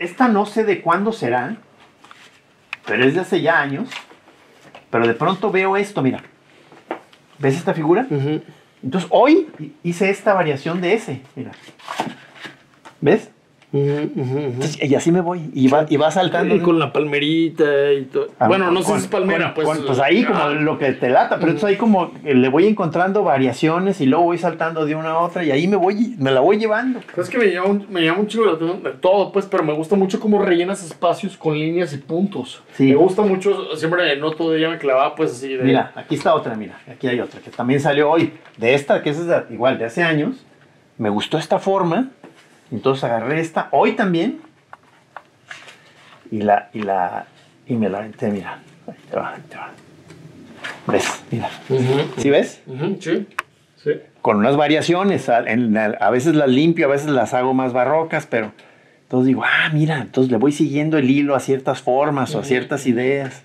esta no sé de cuándo será, pero es de hace ya años. Pero de pronto veo esto, mira. ¿Ves esta figura? Entonces hoy hice esta variación de ese, mira. ¿Ves? Y así me voy. Y va, y va saltando. Y con la palmerita y todo. Ah, bueno, no sé si es palmera, con- pues. con- pues ahí como ah, lo que te lata, pero entonces ahí como le voy encontrando variaciones y luego voy saltando de una a otra y ahí me voy, me la voy llevando. Es que me llama, un, me llama un chico la atención de todo, pues, pero me gusta mucho cómo rellenas espacios con líneas y puntos. Sí. Me gusta mucho, siempre noto de ella me clavaba, pues, así de... Mira, aquí está otra, mira, aquí hay otra que también salió hoy. De esta, que es igual de hace años, me gustó esta forma, entonces agarré esta, hoy también, y la, y la, y me la aventé, mira. Ahí te va, ahí te va. ¿Ves? Mira. Ujú, ¿Sí ves? sí, sí. Con unas variaciones, a, en la- a veces las limpio, a veces las hago más barrocas, pero entonces digo, ah, mira, entonces le voy siguiendo el hilo a ciertas formas o a ciertas ideas.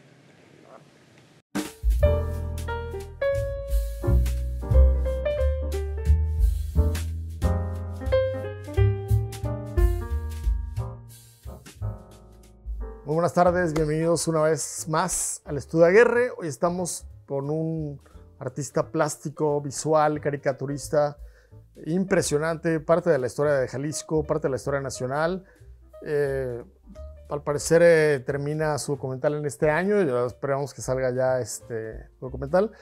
Buenas tardes, bienvenidos una vez más al Estudio Aguerre. Hoy estamos con un artista plástico, visual, caricaturista impresionante, parte de la historia de Jalisco, parte de la historia nacional. Eh, al parecer eh, termina su documental en este año esperamos que salga ya este documental.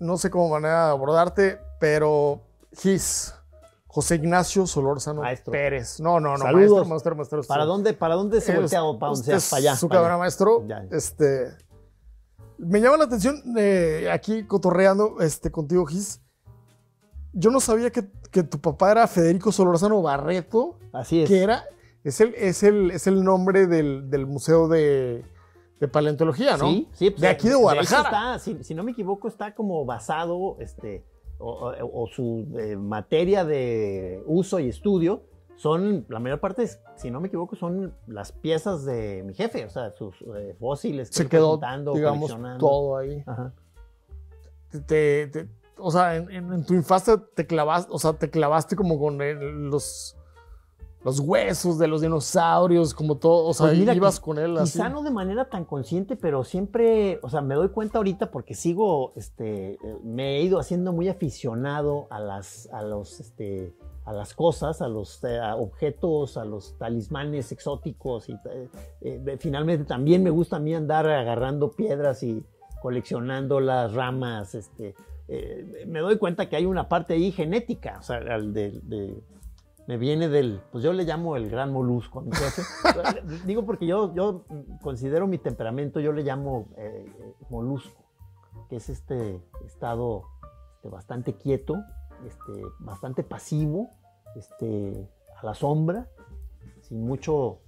No sé cómo manera de abordarte, pero Gis, José Ignacio Solórzano Maestro. Pérez. No, no, no, Saludos. maestro, maestro, maestro. ¿Para dónde, para dónde se voltea o para usted sea? Para allá. Su para allá. maestro. Ya. Este. Me llama la atención eh, aquí cotorreando este, contigo, Gis. Yo no sabía que, que tu papá era Federico Solorzano Barreto, Así es. que era. Es el, es el, es el nombre del, del Museo de, de Paleontología, ¿no? Sí, sí, pues, de aquí de Guadalajara. está, si, si no me equivoco, está como basado, este, o, o- o su eh, materia de uso y estudio son, la mayor parte, si no me equivoco, son las piezas de mi jefe, o sea, sus eh, fósiles. que Se quedó, digamos, todo ahí. Ajá. Te- te- te- o sea, en, en- en tu infancia te clavaste, o sea, te clavaste como con el- los, los huesos de los dinosaurios, como todo, o sea, Pues mira, ibas con él así. Quizá no de manera tan consciente, pero siempre, o sea, me doy cuenta ahorita porque sigo, este, me he ido haciendo muy aficionado a las, a los, este, a las cosas, a los eh, a objetos, a los talismanes exóticos y eh, eh, finalmente también me gusta a mí andar agarrando piedras y coleccionando las ramas, este, eh, me doy cuenta que hay una parte ahí genética, o sea, al de- de, me viene del, pues yo le llamo el gran molusco. Digo porque yo, yo considero mi temperamento, yo le llamo eh, molusco, que es este estado este, bastante quieto, este, bastante pasivo, este, a la sombra, sin mucho,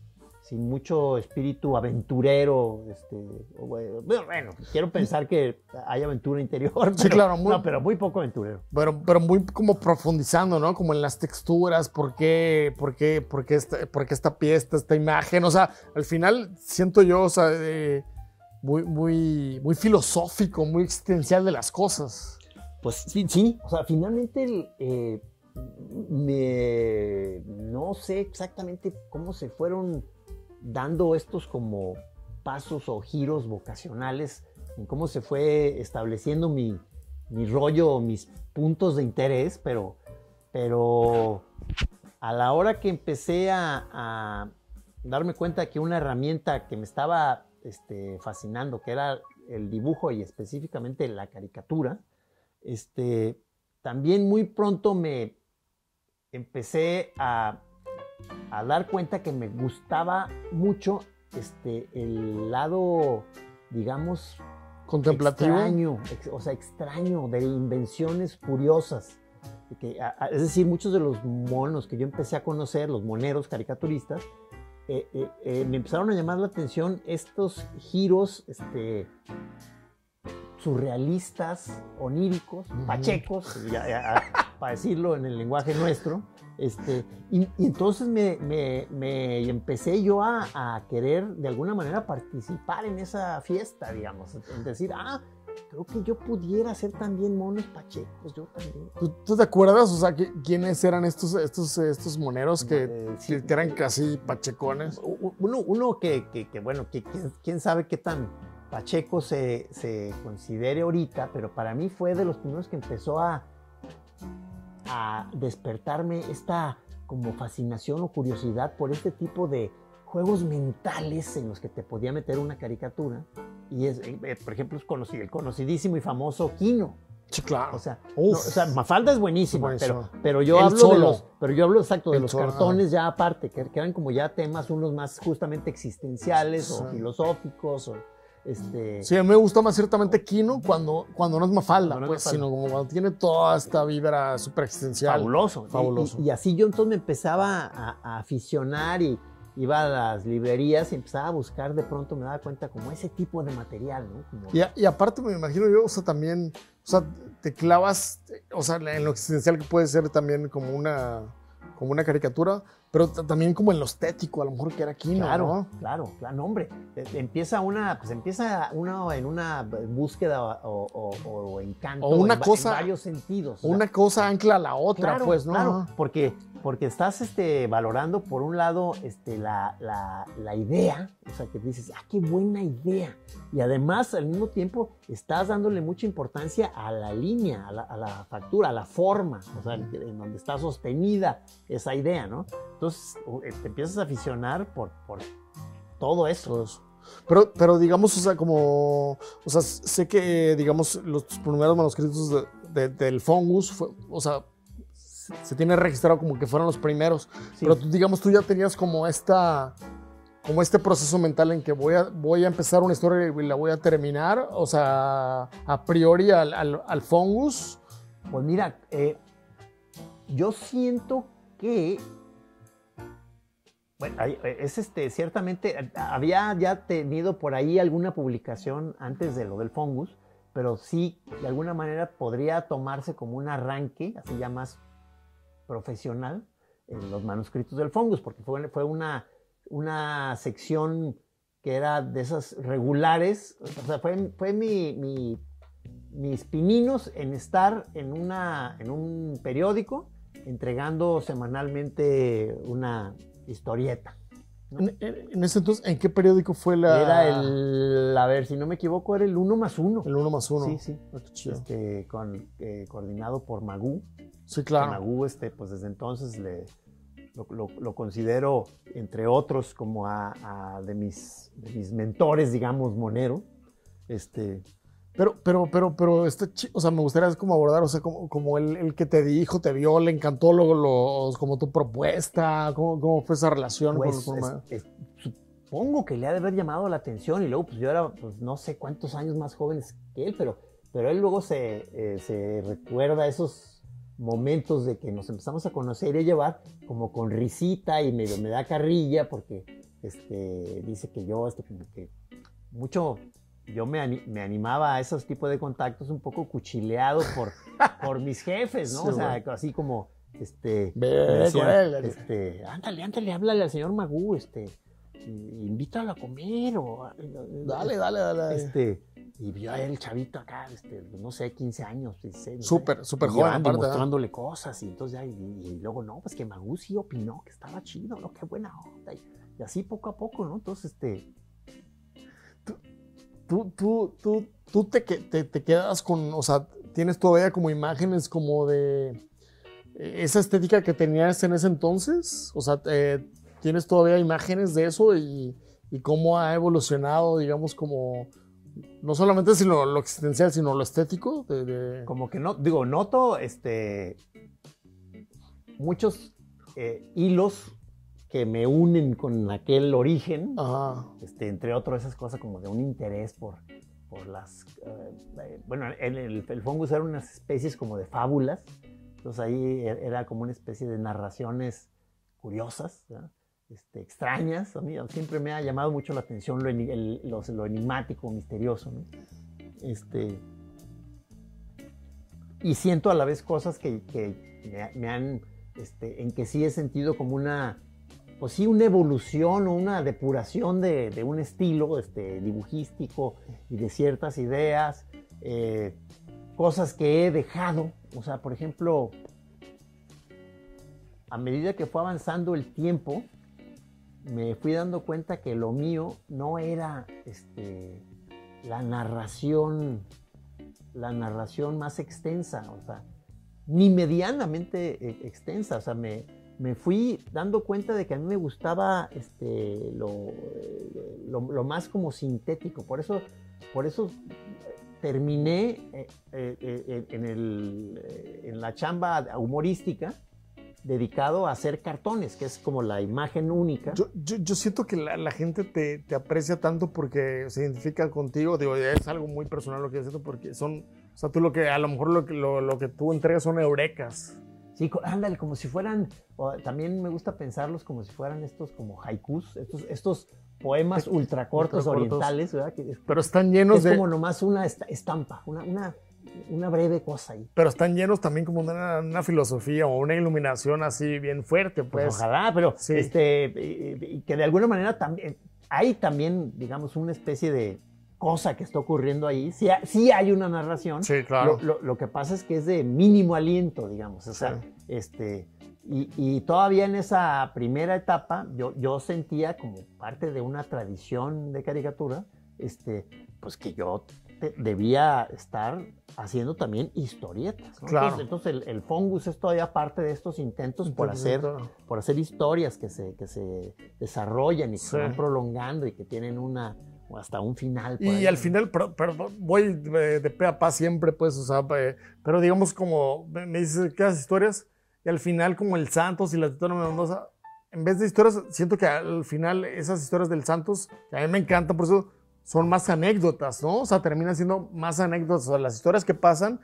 sin mucho espíritu aventurero. Este, bueno, bueno, quiero pensar que hay aventura interior, Sí, claro, muy- no, pero muy poco aventurero. Pero, pero muy como profundizando, ¿no? Como en las texturas, ¿por qué, por qué, por qué esta, por qué esta pieza, esta imagen? O sea, al final siento yo, o sea, eh, muy, muy, muy filosófico, muy existencial de las cosas. Pues sí, sí. O sea, finalmente el, eh, me- no sé exactamente cómo se fueron dando estos como pasos o giros vocacionales, en cómo se fue estableciendo mi, mi rollo, mis puntos de interés, pero, pero a la hora que empecé a, darme cuenta que una herramienta que me estaba este, fascinando, que era el dibujo y específicamente la caricatura, este, también muy pronto me empecé a, a dar cuenta que me gustaba mucho este, el lado, digamos, Contemplativo. extraño, ex- o sea, extraño, de invenciones curiosas. De que, a- a- es decir, muchos de los monos que yo empecé a conocer, los moneros caricaturistas, eh, eh, eh, me empezaron a llamar la atención estos giros este, surrealistas, oníricos, pachecos, ya- ya, para decirlo en el lenguaje nuestro. Este, y, y entonces me, me- me empecé yo a, a querer de alguna manera participar en esa fiesta, digamos. En decir, ah, creo que yo pudiera ser también monos pachecos, yo también. ¿Tú, tú te acuerdas, o sea, que- quiénes eran estos, estos, estos moneros que, Eh, sí. que- eran casi pachecones? Uno, uno que, que- que, bueno, que, que- quién sabe qué tan pacheco se, se considere ahorita, pero para mí fue de los primeros que empezó a, a despertarme esta como fascinación o curiosidad por este tipo de juegos mentales en los que te podía meter una caricatura. Y es, eh, eh, por ejemplo, es conocido, el conocidísimo y famoso Kino. Sí, claro. O sea, no, o sea, Mafalda es Buenísimo. pero, pero yo Él hablo de solo. los, pero yo hablo exacto de Él los solo, cartones ya aparte, que, que eran como ya temas unos más justamente existenciales o Sí. filosóficos o este Sí, a mí me gusta más ciertamente Kino cuando, cuando no es Mafalda, es pues, Mafalda. sino como cuando tiene toda esta vibra super existencial. fabuloso. Y- Fabuloso. Y, y así yo entonces me empezaba a, a aficionar y iba a las librerías y empezaba a buscar, de pronto me daba cuenta como ese tipo de material, ¿no? Como- Y, a- y aparte me imagino yo, o sea, también, o sea, te clavas, o sea, en lo existencial que puede ser también como una, como una caricatura, pero también como en lo estético, a lo mejor que era Kino, Claro, ¿no? claro, claro, no, hombre. Eh, Empieza una, pues empieza uno en una búsqueda o, o- o encanto O una en, cosa- en varios sentidos. O Una cosa ancla a la otra, Claro, pues, ¿no? Claro, porque, porque estás este, valorando, por un lado, este, la, la- la idea, o sea, que dices, ah, qué buena idea. Y además, al mismo tiempo, estás dándole mucha importancia a la línea, a la, a la factura, a la forma, o sea, en, en donde está sostenida esa idea, ¿no? Entonces, eh, te empiezas a aficionar por, por todo eso. Pero, pero digamos, o sea, como, o sea, sé que, digamos, los primeros manuscritos de- de- del Fungus, fue- o sea, se, tiene registrado como que fueron los primeros, Sí. pero tú, digamos, tú ya tenías como esta, como este proceso mental en que voy a, voy a empezar una historia y la voy a terminar, o sea, a priori al, al, al Fungus, Pues mira, eh, yo siento que. Bueno, eh, es este, ciertamente, eh, había ya tenido por ahí alguna publicación antes de lo del fungus, pero sí, de alguna manera podría tomarse como un arranque, así ya más profesional, en los manuscritos del fungus, porque fue, fue una, una sección que era de esas regulares, o sea, fue, fue mi, mi mis pininos en estar en, una, en un periódico entregando semanalmente una historieta. ¿no? en, ese entonces, ¿en qué periódico fue la...? Era el, a ver, si no me equivoco, era el uno más uno. El uno más uno. Sí, sí. Ah, qué chido. Este, con, eh, coordinado por Magú. Sí, claro. Magú, este, pues desde entonces le, lo, lo- lo considero, entre otros, como a, a de, mis, de mis mentores, digamos, monero. Este, Pero, pero, pero, pero, chi- o sea, me gustaría como abordar, o sea, como, como el, el que te dijo, te vio, le encantó lo, lo- como tu propuesta, cómo, cómo fue esa relación Pues, con, con- es- es- supongo que le ha de haber llamado la atención y luego pues yo era pues no sé cuántos años más jóvenes que él, pero, pero él luego se, eh, se recuerda esos momentos de que nos empezamos a conocer y a llevar como con risita y medio me da carrilla porque este, dice que yo este, como que mucho yo me, ani- me animaba a esos tipos de contactos un poco cuchileado por, por mis jefes, ¿no? Sí, o sea, así como este, decían, este, ándale, ándale, háblale al señor Magú, este, invítalo a comer o... Dale, dale, dale. Este, y vio a él, el chavito acá, este, no sé, 15 años, 16. no sé, Súper, súper joven, aparte. ¿eh? mostrándole cosas, y entonces ya, y, y luego, no, pues que Magú sí opinó que estaba chido, ¿no? Qué buena onda. Y, y así poco a poco, ¿no? Entonces, este, Tú, tú, tú, tú te, que- te, te quedas con, o sea, tienes todavía como imágenes como de eh, esa estética que tenías en ese entonces, o sea, eh, tienes todavía imágenes de eso y, cómo ha evolucionado, digamos, como, no solamente sino lo existencial, sino lo estético. De- como que no, digo, noto, este, muchos eh, hilos que me unen con aquel origen, Ajá. este, entre otros esas cosas como de un interés por, por las... eh, eh, bueno, el, el, el fungus eran unas especies como de fábulas, entonces ahí e- era como una especie de narraciones curiosas, este, extrañas. A mí siempre me ha llamado mucho la atención lo, el- los- lo enigmático, misterioso. ¿no? Este, y siento a la vez cosas que, que me, me han, este, en que sí he sentido como una, pues sí, una evolución o una depuración de, de un estilo este, dibujístico y de ciertas ideas eh, cosas que he dejado. O sea, por ejemplo, a medida que fue avanzando el tiempo, me fui dando cuenta que lo mío no era este, la narración, la narración más extensa, o sea, ni medianamente eh, extensa. O sea, me, me fui dando cuenta de que a mí me gustaba este, lo, eh, lo, más como sintético. Por eso, por eso terminé eh, eh, eh, en, el, eh, en la chamba humorística dedicado a hacer cartones, que es como la imagen única. Yo, yo, siento que la, la gente te, te, aprecia tanto porque se identifica contigo. Digo, es algo muy personal lo que yo siento porque son, o sea, tú lo que, a lo mejor lo que, lo, lo que tú entregas son eurecas. Sí, ándale, como si fueran, también me gusta pensarlos como si fueran estos como haikus, estos, estos poemas ultracortos ultra orientales, ¿verdad? Que, Pero están llenos es de... Es como nomás una estampa, una, una, una, breve cosa ahí. Pero están llenos también como de una, una, filosofía o una iluminación así bien fuerte, pues. pues ojalá, pero sí. este, que de alguna manera también, hay también, digamos, una especie de cosa que está ocurriendo ahí. Sí, sí hay una narración. Sí, claro. Lo, lo, lo, que pasa es que es de mínimo aliento, digamos. O sea, sí. este, y, y, todavía en esa primera etapa yo, yo sentía como parte de una tradición de caricatura, este, pues que yo te, debía estar haciendo también historietas. ¿no? Claro. Entonces, entonces el, el, Fongus es todavía parte de estos intentos por hacer, por hacer historias que se, que se desarrollan y que sí. se van prolongando y que tienen una, hasta un final. Y ahí. al final, pero, pero, voy de, de pe a pa siempre, pues, o sea, pero digamos como, me dices que haces historias, y al final como el Santos y la Titana Mendoza, en vez de historias, siento que al final esas historias del Santos, que a mí me encantan, por eso son más anécdotas, ¿no? O sea, terminan siendo más anécdotas, o sea, las historias que pasan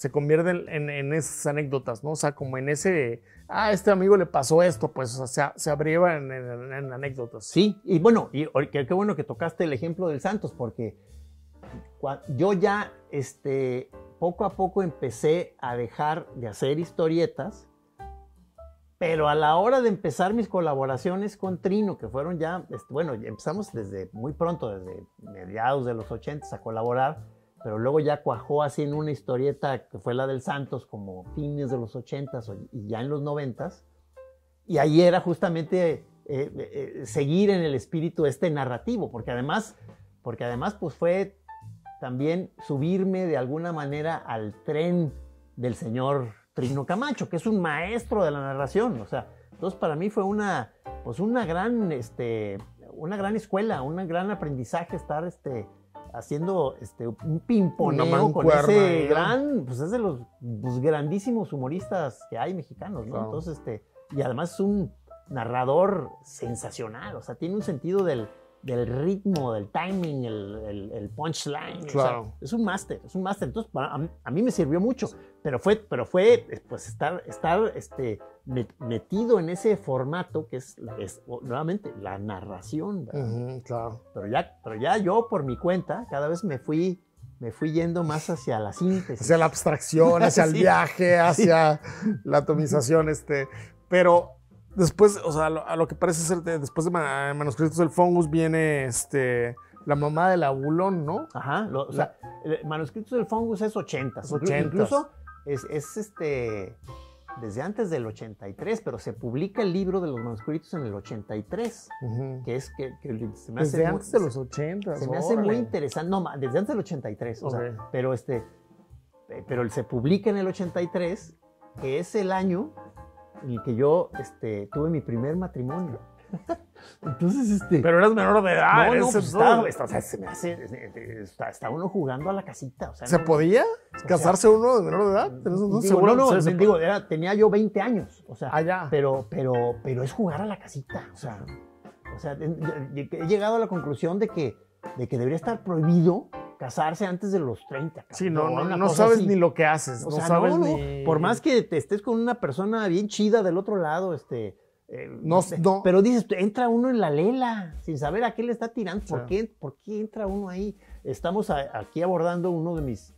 se convierten en, en, esas anécdotas, ¿no? O sea, como en ese, ah, a este amigo le pasó esto, pues, o sea, se, se abrieva en, en, anécdotas. Sí, y bueno, y qué, qué, bueno que tocaste el ejemplo del Santos, porque yo ya, este, poco a poco empecé a dejar de hacer historietas, pero a la hora de empezar mis colaboraciones con Trino, que fueron ya, este, bueno, empezamos desde muy pronto, desde mediados de los 80 a colaborar, pero luego ya cuajó así en una historieta que fue la del Santos, como fines de los 80s y ya en los 90s. Y ahí era justamente eh, eh, seguir en el espíritu este narrativo, porque además, porque además pues fue también subirme de alguna manera al tren del señor Trino Camacho, que es un maestro de la narración. O sea, entonces para mí fue una, pues una gran, este, una gran escuela, un gran aprendizaje estar, este, haciendo este, un pimponeo con ese gran, pues es de los pues, grandísimos humoristas que hay mexicanos, ¿no? Claro. Entonces, este, y además es un narrador sensacional, o sea, tiene un sentido del, del ritmo, del timing, el, el, el punchline. Claro. O sea, es un máster, es un máster. Entonces, a a, mí me sirvió mucho, pero fue, pero fue pues, estar, estar este, metido en ese formato que es, es nuevamente, la narración. Uh -huh, claro. Pero ya, pero ya yo, por mi cuenta, cada vez me fui me fui yendo más hacia la síntesis. Hacia la abstracción, hacia el viaje, hacia sí. la atomización. Este. Pero después, o sea, a lo, a lo que parece ser, de, después de Manuscritos del Fungus viene este, la mamá del abulón, ¿no? Ajá, lo, o sea, Manuscritos del Fungus es 80. 80. Incluso es, es, este, desde antes del 83, pero se publica el libro de los manuscritos en el 83, uh -huh. que es que, que se me hace Desde muy, antes de los 80. Se me hace muy interesante, no, desde antes del 83, okay. o sea, pero este, pero se publica en el 83, que es el año en el que yo este, tuve mi primer matrimonio. Entonces, este. Pero eras menor de edad. No, no, pues estaba, está, o sea, se me hace. Está, está, uno jugando a la casita. O sea, ¿Se no, podía casarse o sea, uno de menor de edad? Digo, seguro, no, no, se digo, era, tenía yo 20 años. O sea, ah, ya. Pero, pero, pero es jugar a la casita. O sea, o sea, he llegado a la conclusión de que, de que debería estar prohibido casarse antes de los 30. Sí, no, no, no sabes así. ni lo que haces. O no sabes no, ni... Por más que te estés con una persona bien chida del otro lado, este. Eh, no, no, Pero dices, entra uno en la lela, sin saber a qué le está tirando. ¿Por, qué, ¿por qué entra uno ahí? Estamos a, aquí abordando uno de mis,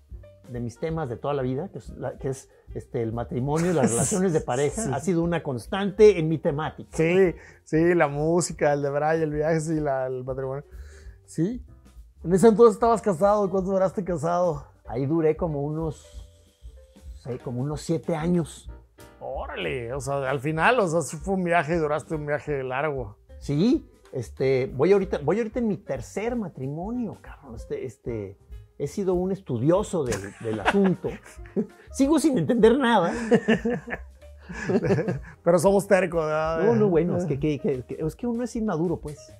de mis temas de toda la vida, que es, la, que es este, el matrimonio y las relaciones de pareja. Sí. Ha sido una constante en mi temática. Sí, sí, la música, el de Brian, el viaje, sí, la, el matrimonio. Sí, en ese entonces estabas casado, ¿cuánto duraste casado? ahí duré como unos, sé, como unos siete años. Órale, o sea, al final, o sea, fue un viaje y duraste un viaje largo. Sí, este, voy ahorita, voy ahorita en mi tercer matrimonio, cabrón. Este, este, he sido un estudioso del, del asunto. Sigo sin entender nada. Pero somos tercos, ¿verdad? No, no, bueno, es que- que- es que uno es inmaduro, pues.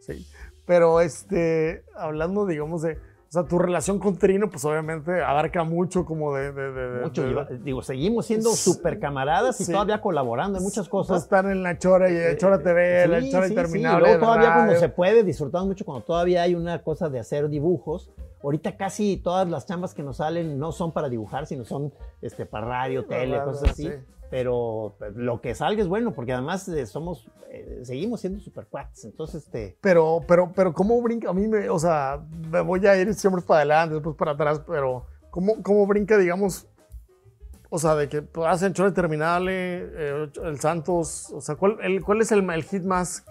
Sí. Pero este, hablando, digamos, de. O sea, tu relación con Trino, pues obviamente abarca mucho como de. de, de- de- Mucho, de- digo, seguimos siendo Sí. super camaradas y Sí. todavía colaborando en muchas cosas. están en la Chora y la Chora TV, la Chora sí, Interminable. Sí. Luego todavía cuando radio. se puede, disfrutamos mucho cuando todavía hay una cosa de hacer dibujos. Ahorita casi todas las chambas que nos salen no son para dibujar, sino son este, para radio, tele, cosas así. Pero pues, lo que salga es bueno, porque además eh, somos, eh, seguimos siendo super cuates. Entonces, este, Pero, pero, pero, ¿cómo brinca? A mí me, o sea, me voy a ir siempre para adelante, después para atrás, pero ¿cómo, cómo brinca, digamos, o sea, de que hacen Chora Interminable, eh, el Santos, o sea, ¿cuál, el, cuál es el, hit más?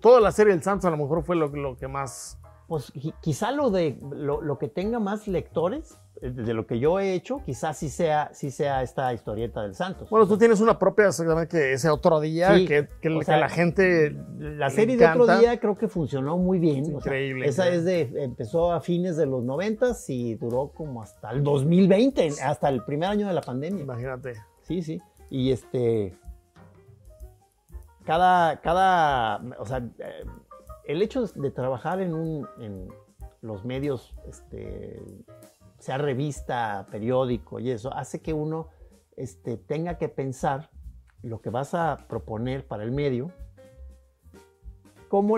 toda la serie del Santos a lo mejor fue lo, lo que más... pues qui- quizá lo de lo, lo que tenga más lectores eh, de lo que yo he hecho, quizás sí sea, sí sea esta historieta del Santos. Bueno, tú tienes una propia, exactamente, que ese otro día, Sí, que, que, o que sea, la gente... La serie de otro día creo que funcionó muy bien. o sea, Increíble, esa es de, empezó a fines de los 90 y duró como hasta el 2020, hasta el primer año de la pandemia. Imagínate. Sí, sí. Y este. Cada, cada, o sea, eh, el hecho de trabajar en, un, en los medios, este, sea revista, periódico y eso, hace que uno este, tenga que pensar lo que vas a proponer para el medio, cómo,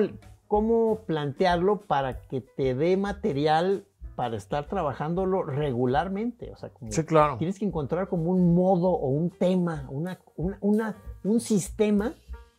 cómo plantearlo para que te dé material para estar trabajándolo regularmente. O sea, como Sí, claro. tienes que encontrar como un modo o un tema, una, una- una- un sistema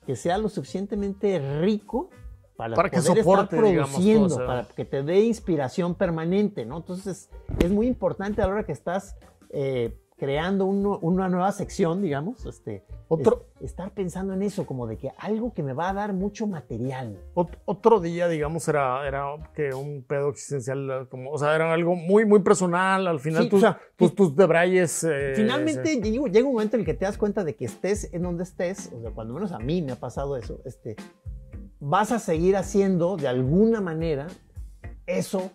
que sea lo suficientemente rico para, Para que poder soporte, estar digamos, produciendo, sea. para que te dé inspiración permanente, ¿no? Entonces, es muy importante a la hora que estás eh, creando uno- una nueva sección, digamos, este, Otro- es- estar pensando en eso, como de que algo que me va a dar mucho material. Ot- otro día, digamos, era, era que un pedo existencial, como, o sea, era algo muy, muy personal. Al final, Sí, tus, o sea, tus, tus debrayes. eh, Finalmente digo, llega un momento en el que te das cuenta de que estés en donde estés, o sea, cuando menos a mí me ha pasado eso, este, vas a seguir haciendo de alguna manera eso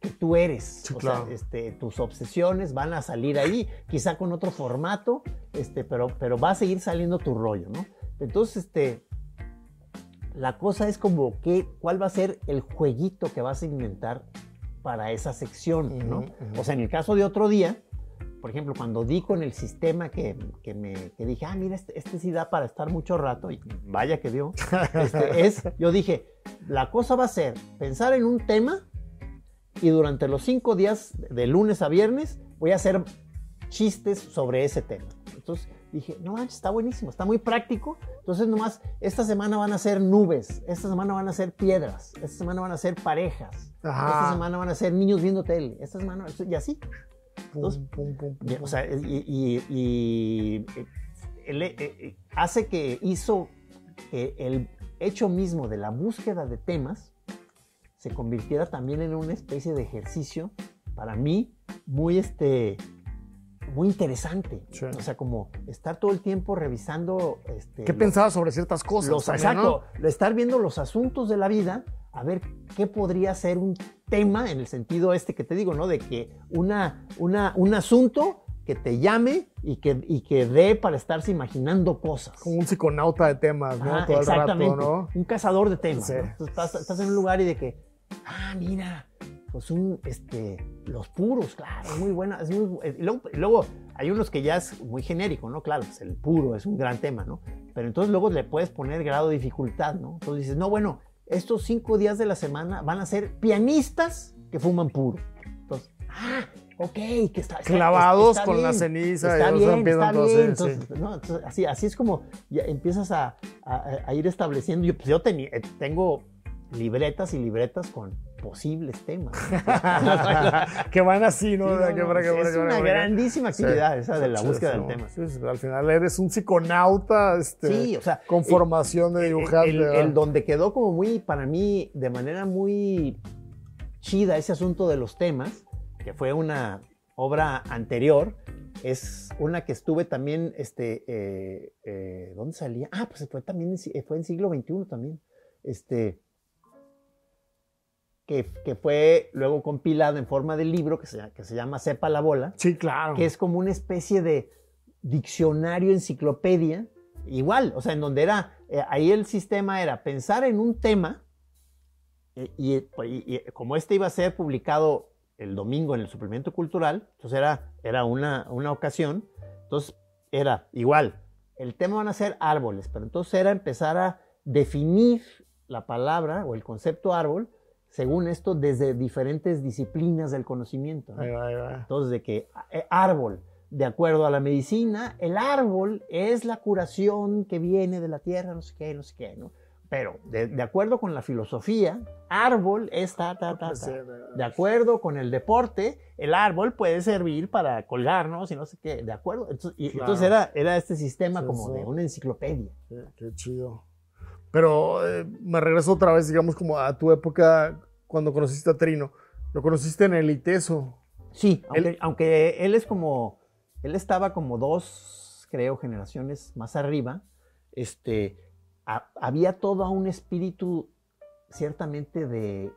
que tú eres. Sí, o claro. sea, este, tus obsesiones van a salir ahí, quizá con otro formato, este, pero, pero va a seguir saliendo tu rollo, ¿no? Entonces, este, la cosa es como que, cuál va a ser el jueguito que vas a inventar para esa sección, ¿no? O sea, en el caso de otro día, por ejemplo, cuando di con el sistema que, que me que dije, ah, mira, este, este sí da para estar mucho rato, y vaya que dio, este, es, yo dije, la cosa va a ser pensar en un tema y durante los cinco días, de lunes a viernes, voy a hacer chistes sobre ese tema. Entonces dije, no manches, está buenísimo, está muy práctico. Entonces nomás, esta semana van a ser nubes, esta semana van a ser piedras, esta semana van a ser parejas, Ajá. esta semana van a ser niños viendo tele, esta semana, y así. Entonces, pum, pum, pum. O sea, y, y- y, eh, hace que hizo que el hecho mismo de la búsqueda de temas se convirtiera también en una especie de ejercicio para mí muy este muy interesante. Sí. O sea, como estar todo el tiempo revisando este, ¿Qué los- pensabas sobre ciertas cosas? los, también, exacto, estar viendo los asuntos de la vida, a ver qué podría ser un tema en el sentido este que te digo, ¿no? De que una, una, un asunto que te llame y que, y que dé para estarse imaginando cosas. Como un psiconauta de temas, ¿no? Ajá, Todo el rato, exactamente, ¿no? un cazador de temas. Sí. ¿no? Entonces, estás, estás en un lugar y de que, ah, mira, pues un, este, los puros, claro, es muy buena. Es muy, eh, y luego, y luego hay unos que ya es muy genérico, ¿no? Claro, pues el puro es un gran tema, ¿no? Pero entonces luego le puedes poner grado de dificultad, ¿no? Entonces dices, no, bueno, estos cinco días de la semana van a ser pianistas que fuman puro. Entonces, ah, ok, que está, está- Clavados está con la bien, ceniza. Está y, bien, está bien. Entonces, sí. ¿no? Entonces, así, así es como ya empiezas a, a- a ir estableciendo. Yo, pues, yo eh, tengo libretas y libretas con posibles temas. que van así, ¿no? Sí, De no, que no, para que es una grandísima Sí. actividad esa de la Sí, búsqueda sí, del no. tema. Sí, sí, al final eres un psiconauta este, Sí, o sea, con el- formación de dibujante. el, el donde quedó como muy, para mí, de manera muy chida ese asunto de los temas, que fue una obra anterior, es una que estuve también, este, eh, eh, ¿dónde salía? Ah, pues fue también, fue en siglo XXI también, este, que, que fue luego compilado en forma de libro que se, que se llama Sepa la Bola, Sí, claro. que es como una especie de diccionario, enciclopedia, igual, o sea, en donde era, eh, ahí el sistema era pensar en un tema, eh, y, y- y como este iba a ser publicado el domingo en el suplemento cultural, entonces era, era una, una ocasión, entonces era igual, el tema van a ser árboles, pero entonces era empezar a definir la palabra o el concepto árbol, según esto, desde diferentes disciplinas del conocimiento. ¿no? Ahí va, ahí va. Entonces, de que eh, árbol, de acuerdo a la medicina, el árbol es la curación que viene de la tierra, no sé qué, no sé qué, ¿no? Pero de, de acuerdo con la filosofía, árbol es ta, ta, ta, ta. De acuerdo con el deporte, el árbol puede servir para colgarnos y no sé qué, de acuerdo. Entonces, y- Claro. entonces era, era este sistema Sí, como sí. de una enciclopedia. Qué chido. Pero eh, me regreso otra vez, digamos, como a tu época cuando conociste a Trino. Lo conociste en el ITESO. Sí, aunque, Él- aunque él es como, él estaba como dos, creo, generaciones más arriba, este, ha- había todo un espíritu ciertamente de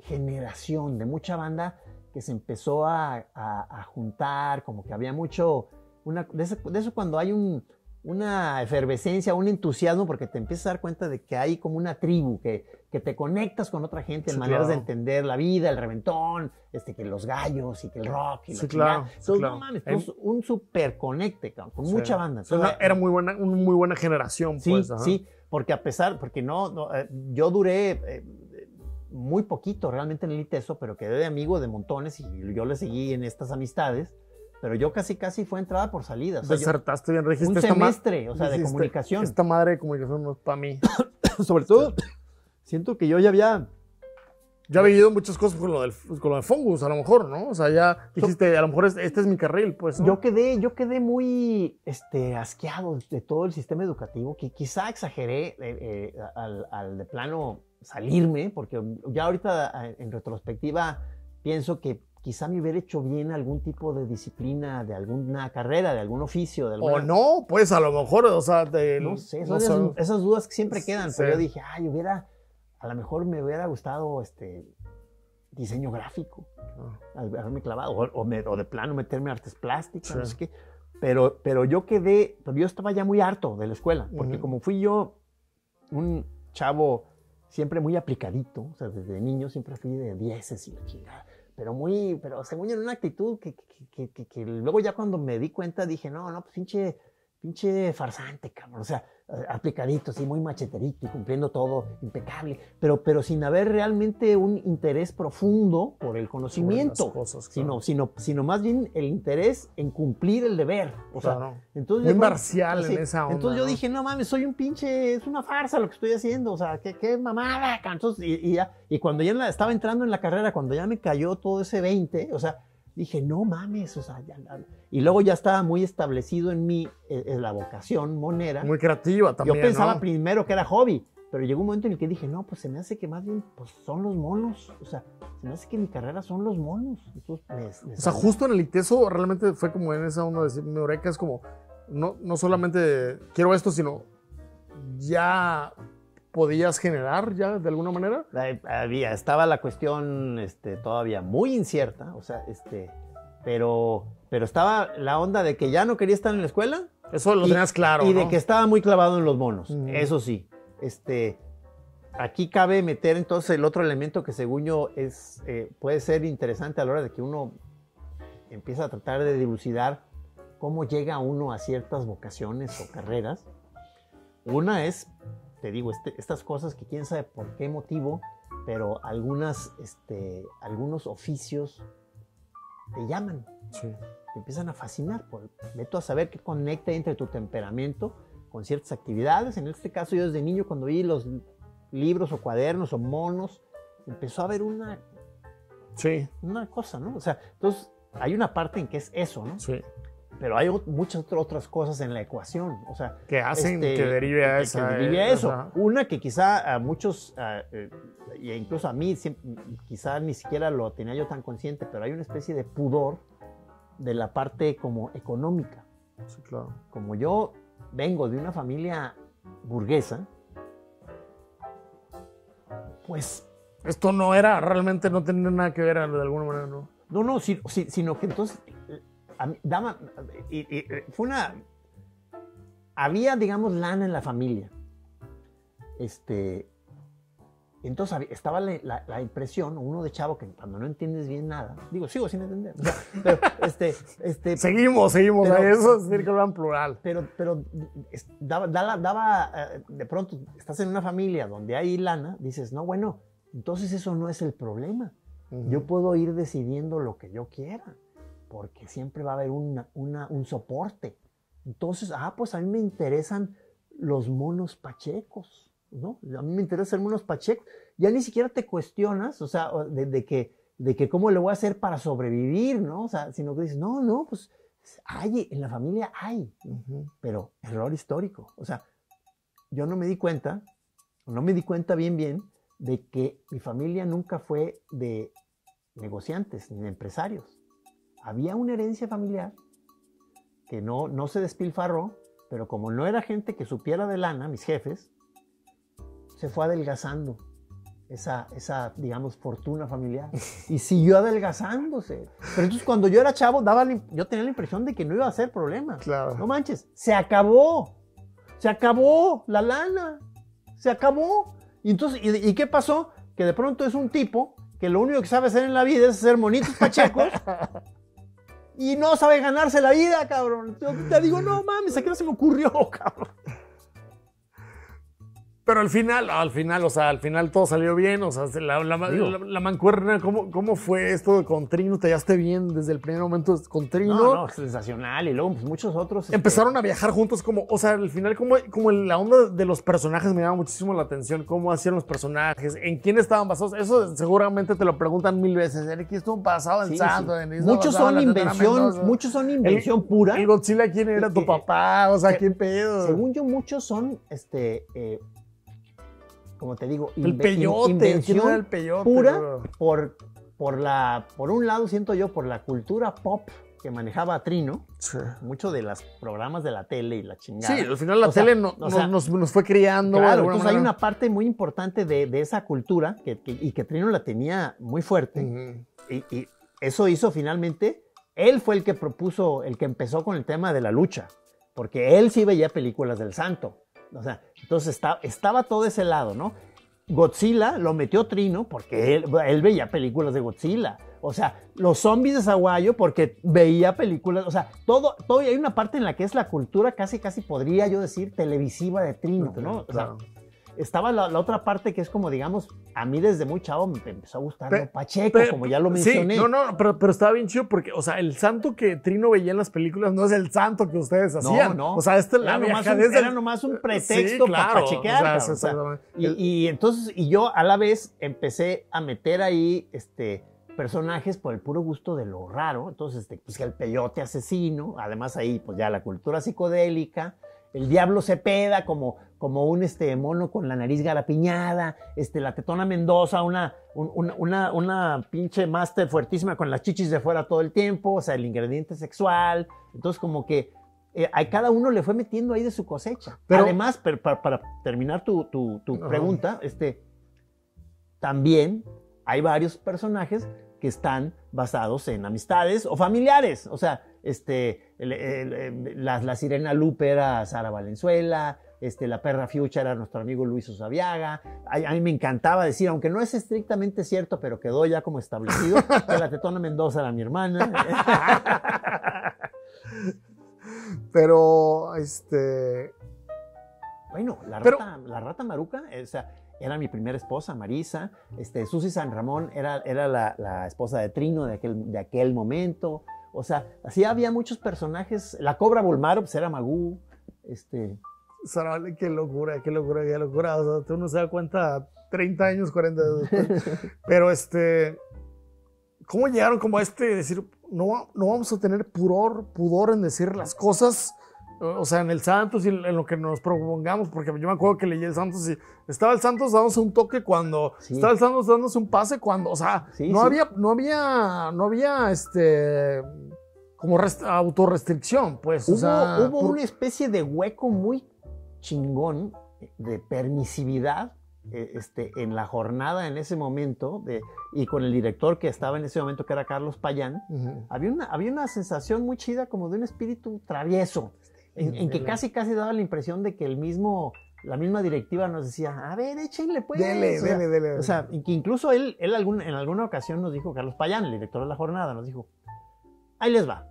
generación, de mucha banda que se empezó a, a- a juntar, como que había mucho, una, de, eso, de eso cuando hay un, una efervescencia, un entusiasmo, porque te empiezas a dar cuenta de que hay como una tribu, que, que te conectas con otra gente en Sí, maneras de claro. entender la vida, el reventón, este, que los gallos y que el rock y la Sí, chingada. claro, sí, Entonces, claro. no mames, entonces, un super conecte, cabrón, con mucha banda. Entonces, era muy buena, una muy buena generación, Sí, pues. ajá. sí, porque a pesar, porque no, no, eh, yo duré eh, muy poquito realmente en el ITESO, pero quedé de amigo de montones y yo le seguí en estas amistades, pero yo casi casi fue entrada por salida. o sea, Desertaste bien, dijiste un semestre, o sea, de comunicación. Esta madre de comunicación no es para mí. Sobre todo, siento que yo ya había... Ya había ido muchas cosas con lo, del, con lo de Fungus, a lo mejor, ¿no? O sea, ya dijiste, a lo mejor este, este es mi carril, pues. ¿no? Yo quedé, yo quedé muy este, asqueado de todo el sistema educativo, que quizá exageré eh, eh, al, al de plano salirme, porque ya ahorita eh, en retrospectiva pienso que quizá me hubiera hecho bien algún tipo de disciplina, de alguna carrera, de algún oficio, de alguna... O no, pues a lo mejor, o sea, de, No sé, no son sé. esas, esas dudas que siempre quedan, Sí. pero yo dije, ay, hubiera, a lo mejor me hubiera gustado este diseño gráfico, Ah. al haberme clavado, o, o me- o de plano meterme a artes plásticas, no Sí. sé qué. Pero, pero yo quedé, pero yo estaba ya muy harto de la escuela, porque Ujú. como fui yo un chavo siempre muy aplicadito, o sea, desde niño siempre fui de dieces y la chingada, pero muy, pero según yo en una actitud que, que, que- que- luego ya cuando me di cuenta dije, no, no, pues pinche, pinche farsante, cabrón, o sea, eh, aplicadito, así muy macheterito y cumpliendo todo impecable, pero, pero sin haber realmente un interés profundo por el conocimiento, cosas, sino, claro. sino, sino más bien el interés en cumplir el deber. O sea, Claro. entonces Muy yo- marcial en esa onda, Entonces yo ¿no? dije, no mames, soy un pinche, es una farsa lo que estoy haciendo, o sea, qué, qué mamada. ca-". Entonces, y, y ya, y cuando ya estaba entrando en la carrera, cuando ya me cayó todo ese 20, o sea, dije, no mames, o sea, ya- ya- y luego ya estaba muy establecido en mí eh, eh, la vocación monera. Muy creativa también. Yo pensaba ¿no? primero que era hobby, pero llegó un momento en el que dije, no, pues se me hace que más bien pues, son los monos. O sea, se me hace que mi carrera son los monos. Entonces, me- me O sea, salió. justo en el ITESO realmente fue como en esa onda de decir, mi eureka es como, no, no solamente quiero esto, sino ya podías generar ya de alguna manera. Había, estaba la cuestión este, todavía muy incierta, o sea, este, pero, pero estaba la onda de que ya no quería estar en la escuela Eso lo Y- tenías claro. y de ¿no? que estaba muy clavado en los monos. Ujú. Eso sí, este, aquí cabe meter entonces el otro elemento que según yo es, eh, puede ser interesante a la hora de que uno empieza a tratar de dilucidar cómo llega uno a ciertas vocaciones o carreras. Una es, te digo, este- estas cosas que quién sabe por qué motivo, pero algunas, este, algunos oficios te llaman Sí. te empiezan a fascinar. Por, a saber qué conecta entre tu temperamento con ciertas actividades. En este caso, yo desde niño, cuando vi los libros o cuadernos o monos, empezó a haber una, Sí, una cosa, ¿no? O sea, entonces hay una parte en que es eso, ¿no? sí. Pero hay muchas otras- cosas en la ecuación. O sea, Que hacen este, que derive a que esa. derive a eso. esa- Una que quizá a muchos, eh, e incluso a mí, quizá ni siquiera lo tenía yo tan consciente, pero hay una especie de pudor de la parte como económica. Sí, claro. Como yo vengo de una familia burguesa, pues Esto no era, realmente no tenía nada que ver de alguna manera, ¿no? No, no, si- si- sino que entonces eh, a mí- dama, y- y- eh, fue una. Había, digamos, lana en la familia. Este. Entonces había- estaba la, la- la impresión, uno de chavo, que cuando no entiendes bien nada, digo, sigo sin entender. o sea, pero, este, este, Seguimos, seguimos. Pero- eso es decir que hablan plural. pero, pero es- daba, daba- daba, eh, de pronto estás en una familia donde hay lana, dices, no, bueno, entonces eso no es el problema. Yo puedo ir decidiendo lo que yo quiera, porque siempre va a haber una- una- un soporte. Entonces, ah, pues a mí me interesan los monos pachecos, ¿no? A mí me interesan monos pachecos. Ya ni siquiera te cuestionas, o sea, de, de que, de que cómo le voy a hacer para sobrevivir, ¿no? O sea, sino que dices, no, no, pues hay, en la familia hay, pero error histórico. O sea, yo no me di cuenta, no me di cuenta bien, bien, de que mi familia nunca fue de negociantes ni de empresarios. Había una herencia familiar que no, no se despilfarró, pero como no era gente que supiera de lana, mis jefes, se fue adelgazando esa, esa digamos, fortuna familiar. Y siguió adelgazándose. Pero entonces cuando yo era chavo, daba la yo tenía la impresión de que no iba a ser problema. Claro. No manches, se acabó. Se acabó la lana. Se acabó. Y entonces, ¿y, y qué pasó? Que de pronto es un tipo que lo único que sabe hacer en la vida es hacer monitos pachecos. y no sabe ganarse la vida, cabrón. Te digo, no mames, ¿a qué no se me ocurrió, cabrón? Pero al final, al final, o sea, al final todo salió bien. O sea, la, la, Digo. la- la mancuerna, ¿cómo, ¿cómo fue esto con Trino? ¿Te hallaste bien desde el primer momento con Trino? No, no, sensacional. Y luego, pues muchos otros. este, Empezaron a viajar juntos como, o sea, al final como, como la onda de los personajes me llama muchísimo la atención, cómo hacían los personajes, en quién estaban basados, eso seguramente te lo preguntan mil veces, ¿en quién estuvo basado en sí, Santo? sí. en Muchos basado son invención, muchos son invención pura. El Godzilla, ¿quién era tu papá? O sea, ¿quién pedo? Según yo, muchos son, este, eh, como te digo, el peyote, in- ¿quién invención era el peyote? pura bro? por, por la, por un lado siento yo, por la cultura pop que manejaba Trino, Sí. mucho de los programas de la tele y la chingada. Sí, al final la O sea, tele no- o sea, nos, nos fue criando. Claro, entonces hay manera. una parte muy importante de, de esa cultura que, que- y que Trino la tenía muy fuerte. Ujú. Y, y eso hizo finalmente, él fue el que propuso, el que empezó con el tema de la lucha, porque él sí veía películas del santo. O sea, entonces está- estaba todo ese lado, ¿no? Godzilla lo metió Trino porque él, él veía películas de Godzilla. O sea, los zombies de Zaguayo porque veía películas, o sea, todo, todo, y hay una parte en la que es la cultura casi, casi podría yo decir televisiva de Trino, ¿no? O sea, Claro. Estaba la, la otra parte que es como, digamos, a mí desde muy chavo me empezó a gustar Pe- lo Pacheco, Pe- como ya lo sí, mencioné. no, no, pero, pero estaba bien chido porque, o sea, el santo que Trino veía en las películas no es el santo que ustedes hacían. no. O sea, esta es la era, nomás un, del- era nomás un Sí, pretexto claro, para chequear. o sea, sí, o sea, y, y entonces, y yo a la vez empecé a meter ahí este, personajes por el puro gusto de lo raro. Entonces, este, pues, el peyote asesino, además ahí, pues ya la cultura psicodélica. El diablo Cepeda como, como un este, mono con la nariz garapiñada. Este, la tetona Mendoza, una, un- una, una, pinche máster fuertísima con las chichis de fuera todo el tiempo. O sea, el ingrediente sexual. Entonces, como que eh, a cada uno le fue metiendo ahí de su cosecha. Pero- Además, per- para, para terminar tu, tu- tu pregunta, este, también hay varios personajes que están basados en amistades o familiares. O sea, este, la, la sirena Lupe era Sara Valenzuela, este, la perra Fucha era nuestro amigo Luis Osaviaga. A, a mí me encantaba decir, aunque no es estrictamente cierto, pero quedó ya como establecido, que la Tetona Mendoza era mi hermana. Pero, este. Bueno, la Pero- rata, la rata Maruca, o sea, era mi primera esposa, Marisa. Este, Susi San Ramón era, era la, la esposa de Trino de aquel, de aquel momento. O sea, así había muchos personajes. La Cobra Bulmaro, pues era Magú. Este, qué locura, qué locura, qué locura. O sea, uno se da cuenta 30 años, 40 años después. Pero este. ¿cómo llegaron como a este decir, no, no vamos a tener pudor, pudor en decir las cosas? O sea, en el Santos y en lo que nos propongamos, porque yo me acuerdo que leí el Santos y estaba el Santos dándose un toque cuando, Sí. estaba el Santos dándose un pase cuando, o sea, Sí, no sí. había, no había, no había, este, como rest- autorrestricción, pues, o Hubo, sea, hubo por- una especie de hueco muy chingón de permisividad eh, este, en la jornada en ese momento de, y con el director que estaba en ese momento, que era Carlos Payán, había una, había una sensación muy chida como de un espíritu travieso, en, en que Dele. casi casi daba la impresión de que el mismo, la misma directiva nos decía, a ver, échenle pues. Dele, o sea, dele, dele. o sea, que incluso él, él algún- en alguna ocasión nos dijo, Carlos Payán, el director de la jornada, nos dijo, ahí les va.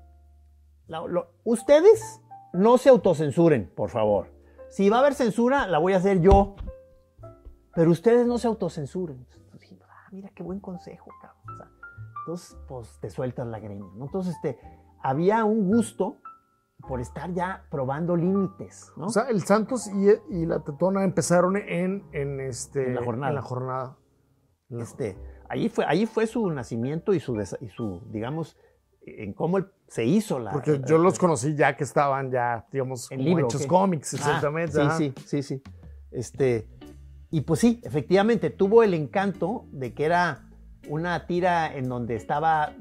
La- lo- ustedes no se autocensuren, por favor. Si va a haber censura, la voy a hacer yo. Pero ustedes no se autocensuren. Entonces dijimos, ah, mira qué buen consejo, cabrón. O sea, entonces, pues te sueltas la greña. ¿no? Entonces, este, había un gusto por estar ya probando límites, ¿no? O sea, el Santos y, y la Tetona empezaron en, en, este, En la jornada. en la jornada. Este, ahí fue, ahí fue su nacimiento y su, y su digamos, en cómo se hizo la. Porque yo los conocí ya que estaban ya, digamos, En como libro, hechos cómics, Ah, exactamente. sí, sí, sí, sí. Este, y pues sí, efectivamente, tuvo el encanto de que era una tira en donde estaba,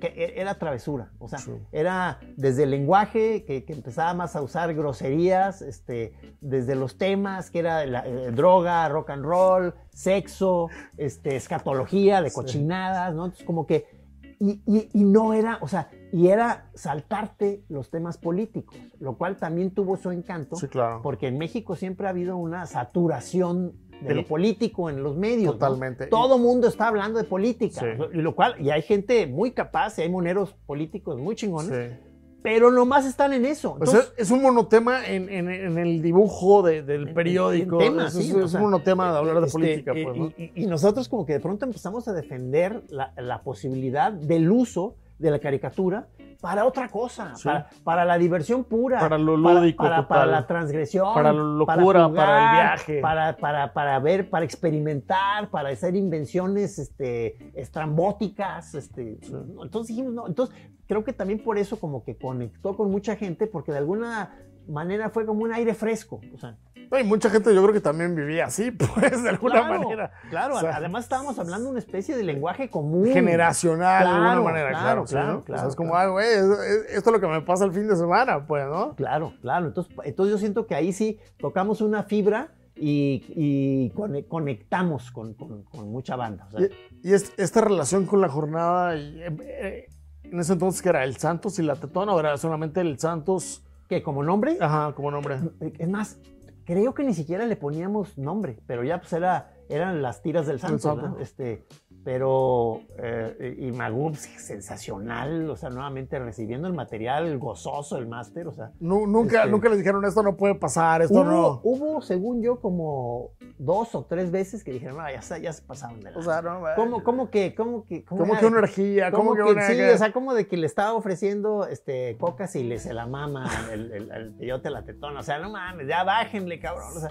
que e- era travesura, o sea, Sí. era desde el lenguaje, que, que empezaba más a usar groserías, este, desde los temas, que era la- eh, droga, rock and roll, sexo, este, escatología de Sí. cochinadas, ¿no? Entonces, como que y, y- y no era, o sea, y era saltarte los temas políticos, lo cual también tuvo su encanto, Sí, claro. porque en México siempre ha habido una saturación de Sí. lo político en los medios. ¿no? Totalmente. Todo mundo está hablando de política, Sí. y lo cual, y hay gente muy capaz, y hay moneros políticos muy chingones, Sí. pero nomás están en eso. O Entonces, sea, es un monotema en, en- en el dibujo de- del en- periódico. es, sí, es o sea, un monotema de hablar de este, política. Pues, ¿no? y, y- y nosotros como que de pronto empezamos a defender la, la posibilidad del uso de la caricatura para otra cosa, Sí. para, para la diversión pura, Para lo lúdico para, la transgresión, Para la locura, para el viaje. para, para, para ver, para experimentar, para hacer invenciones este, estrambóticas. Este. Entonces dijimos, no, entonces creo que también por eso como que conectó con mucha gente, porque de alguna manera fue como un aire fresco. O sea, y mucha gente yo creo que también vivía así, pues, de alguna claro, manera. Claro, O sea, además estábamos hablando de una especie de lenguaje común. Generacional, de alguna manera, claro, claro. sí, claro, ¿no? O sea, es como, ah, güey, es- es- esto es lo que me pasa el fin de semana, pues, ¿no? Claro, claro. Entonces, entonces yo siento que ahí sí tocamos una fibra y, y cone- conectamos con, con- con mucha banda. o sea, Y, y es- esta relación con la jornada, y, eh, en ese entonces, que era el Santos y la Tetona, o era solamente el Santos, como nombre, ajá, como nombre. es más, creo que ni siquiera le poníamos nombre, pero ya pues era, eran las tiras del Santos. ¿verdad? Este, pero, eh, y Magoo, pues, sensacional, o sea, nuevamente recibiendo el material gozoso, el máster, o sea, Nu- nunca, Este- nunca les dijeron, esto no puede pasar, esto Hubo, no. hubo, según yo, como dos o tres veces que dijeron, no, ya, se- ya se pasaron de la. O sea, no. ¿Cómo, cómo que, cómo que, cómo Como era? que una orgía, ¿Cómo como que, que, una. sí, o sea, como de que le estaba ofreciendo este, cocas y le se la mama el, el, el peyote la tetona. O sea, no mames, ya bájenle, cabrón. O sea,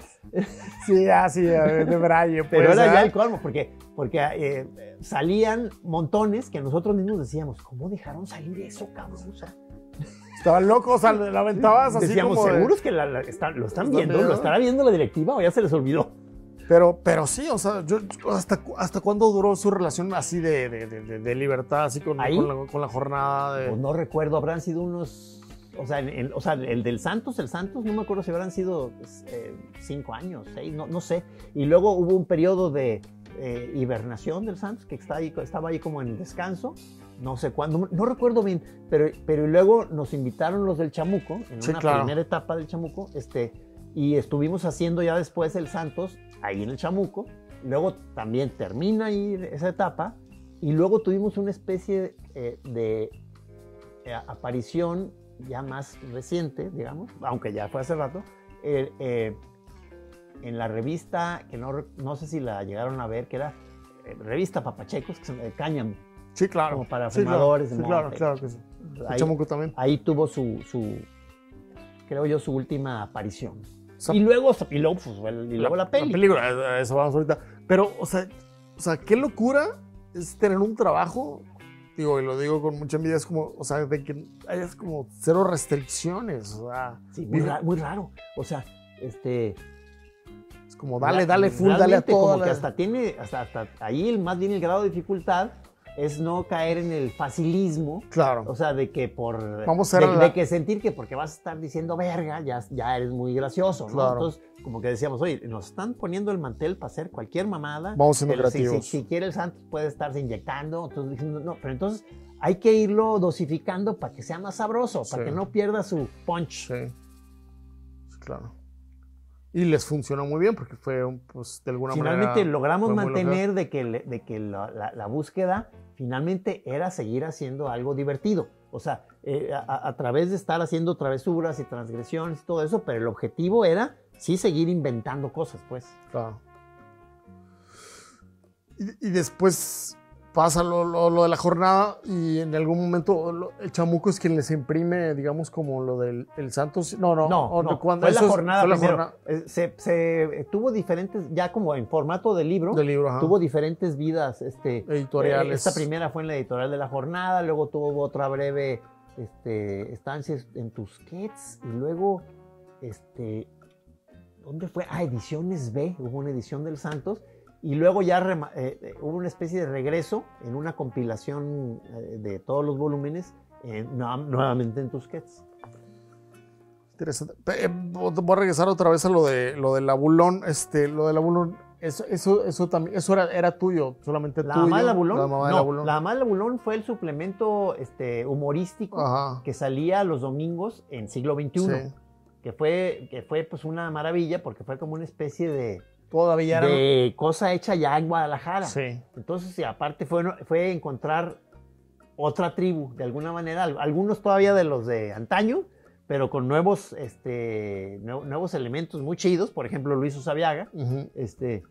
Sí, así, de braille. pero pues, era ¿ah? ya el colmo, porque, porque eh, salían montones que nosotros mismos decíamos, ¿cómo dejaron salir eso, cabrón? O sea, Estaban locos, la aventabas así decíamos, como de- ¿seguros que la- la- están- lo están ¿Están viendo? viendo? ¿Lo estará viendo la directiva o ya se les olvidó? Pero, pero sí, o sea, yo, yo- ¿hasta, cu- ¿hasta cuándo duró su relación así de, de- de- de- de libertad, así con, ¿Ahí? con, la, con la jornada de... Pues no recuerdo, habrán sido unos. O sea, en- en- o sea, el del Santos, el Santos, no me acuerdo si habrán sido pues, eh, cinco años, seis, no, no sé. Y luego hubo un periodo de eh, hibernación del Santos, que está ahí, estaba ahí como en descanso, no sé cuándo, no, no recuerdo bien, pero, pero luego nos invitaron los del Chamuco, en Sí, una claro. primera etapa del Chamuco, este, y estuvimos haciendo ya después el Santos, ahí en el Chamuco, luego también termina ahí esa etapa, y luego tuvimos una especie eh, de eh, aparición ya más reciente, digamos, aunque ya fue hace rato, eh, eh, en la revista, que no, no sé si la llegaron a ver, que era eh, revista Papachecos, que se. Sí, claro. como para sí, claro, fumadores de Sí, claro, claro que sí. Ahí, chamuco también. ahí tuvo su, su, creo yo, su última aparición. O sea, y luego, y luego, pues, el- y luego la, peli. película, a eso vamos ahorita. Pero, o sea, o sea, qué locura es tener un trabajo digo, y lo digo con mucha envidia, es como, o sea, de que hayas como cero restricciones, o sea, Sí, muy, ra- muy raro. O sea, este. Como dale, dale full, dale a todo. Como que hasta tiene, hasta, hasta ahí el, más bien el grado de dificultad es no caer en el facilismo. Claro. O sea, de que por. Vamos a de, la- de que sentir que porque vas a estar diciendo verga, ya, ya eres muy gracioso, ¿no? Claro. Entonces, como que decíamos, oye, nos están poniendo el mantel para hacer cualquier mamada. Vamos siendo pero si- si, creativos. si quiere el Santos puede estarse inyectando. Entonces, diciendo, no, pero entonces hay que irlo dosificando para que sea más sabroso, para Sí. que no pierda su punch. Sí, claro. Y les funcionó muy bien porque fue, pues, de alguna Finalmente manera. logramos fue muy mantener de que, de que la, la- la búsqueda finalmente era seguir haciendo algo divertido. O sea, eh, a, a- a través de estar haciendo travesuras y transgresiones y todo eso, pero el objetivo era sí seguir inventando cosas, pues. Claro. Y, y después pasa lo, lo- lo de la jornada y en algún momento lo- el chamuco es quien les imprime, digamos, como lo del el Santos. No, no, No, no, cuando fue la jornada fue la jornada Eh, Se, se, tuvo diferentes, ya como en formato de libro, del libro. ajá. tuvo diferentes vidas. Este, editoriales. Eh, Esta primera fue en la editorial de la jornada, luego tuvo otra breve este, estancia en Tusquets y luego, este, ¿dónde fue? Ah, Ediciones B, hubo una edición del Santos y luego ya eh, eh, hubo una especie de regreso en una compilación eh, de todos los volúmenes eh, nuevamente en Tusquets. Interesante. Eh, voy a regresar otra vez a lo de lo del abulón. Este, lo del abulón, eso, eso, eso también, eso era, era tuyo, solamente La tuyo. mamá del abulón. La mamá del no, abulón. la mamá del abulón fue el suplemento este, humorístico Ajá. que salía los domingos en siglo XXI. Sí. que fue, que fue pues una maravilla porque fue como una especie de, Todavía de cosa hecha ya en Guadalajara. Sí. Entonces, y aparte fue, fue encontrar otra tribu, de alguna manera, al- algunos todavía de los de antaño, pero con nuevos, este, nue- nuevos elementos muy chidos, por ejemplo, Luis Usabiaga, este,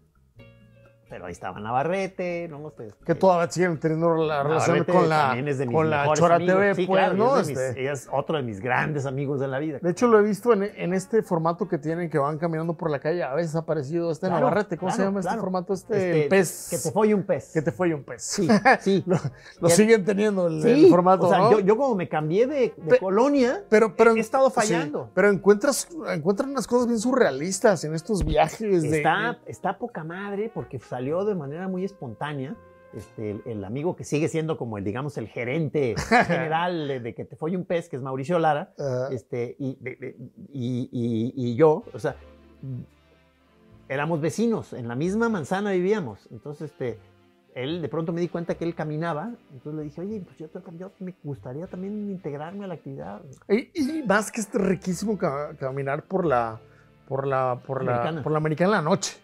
pero ahí estaba Navarrete, ¿no? Este, Que todavía siguen teniendo la relación con la, con la Chora amigos. TV, Sí, pues, claro, ¿no? es, mis- Este, ella es otro de mis grandes amigos de la vida. De hecho, lo he visto en, en este formato que tienen que van caminando por la calle. A veces ha aparecido este Claro, Navarrete. ¿Cómo se llama este formato? Este, Este, el pez. Que te folle un pez. que te fue un pez. Sí, sí. lo siguen teniendo el, formato, o sea, ¿no? yo, yo como me cambié de, de Pe- colonia, pero, pero, he estado sí, fallando. pero encuentras, encuentran unas cosas bien surrealistas en estos viajes. de- está, está poca madre porque salió de manera muy espontánea. Este, el, el amigo que sigue siendo como el, digamos, el gerente general de, de que te folle un pez, que es Mauricio Lara, Ah, este, y, de- de- y- y- y yo, o sea, éramos vecinos, en la misma manzana vivíamos. Entonces, este, él de pronto me di cuenta que él caminaba, entonces le dije, oye, pues yo, yo me gustaría también integrarme a la actividad. y, más que es riquísimo ca- caminar por la, por la, por la, Americana. por la americana en la noche.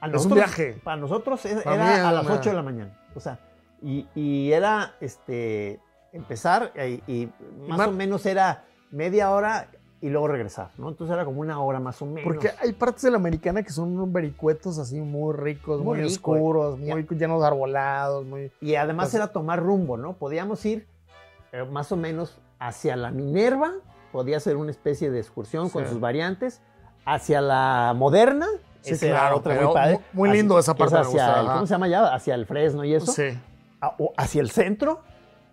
A Es un nosotros- viaje. Para nosotros Para era a las una- 8 de la mañana. O sea, y, y era este empezar y, y más Mar- o menos era media hora y luego regresar, ¿no? Entonces era como una hora más o menos. Porque hay partes de la americana que son unos vericuetos así muy ricos, muy, Muy rico, oscuros, ya. muy llenos de arbolados, muy... Y además Entonces- era tomar rumbo, ¿no? Podíamos ir eh, más o menos hacia la Minerva, podía ser una especie de excursión con Sí. sus variantes, hacia la Moderna, Sí, era otra muy padre. muy lindo Hacia- esa es parte, me hacia el-. ¿Cómo se llama ya? Hacia el Fresno y eso. Sí. a- o hacia el centro,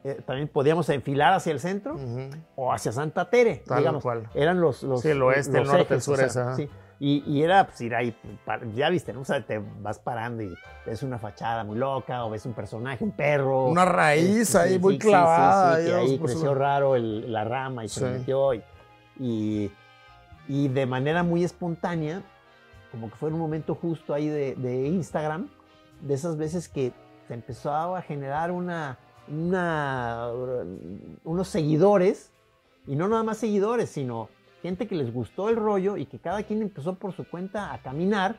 eh, también podíamos enfilar hacia el centro, Ujú. o hacia Santa Tere, Tal digamos. cual. Eran los, los Sí, el oeste, el norte, el sur, o sea, esa, ajá. sí. Y, y era pues ir ahí, ya viste, ¿no? O sea, te vas parando y ves una fachada muy loca, o ves un personaje, un perro. Una raíz ahí sí, muy sí, sí, clavada. sí, Dios, ahí por eso- creció raro el- la rama y se metió. Y, y, y de manera muy espontánea, como que fue un momento justo ahí de, Instagram, de esas veces que se empezó a generar una, una, unos seguidores, y no nada más seguidores, sino gente que les gustó el rollo y que cada quien empezó por su cuenta a caminar,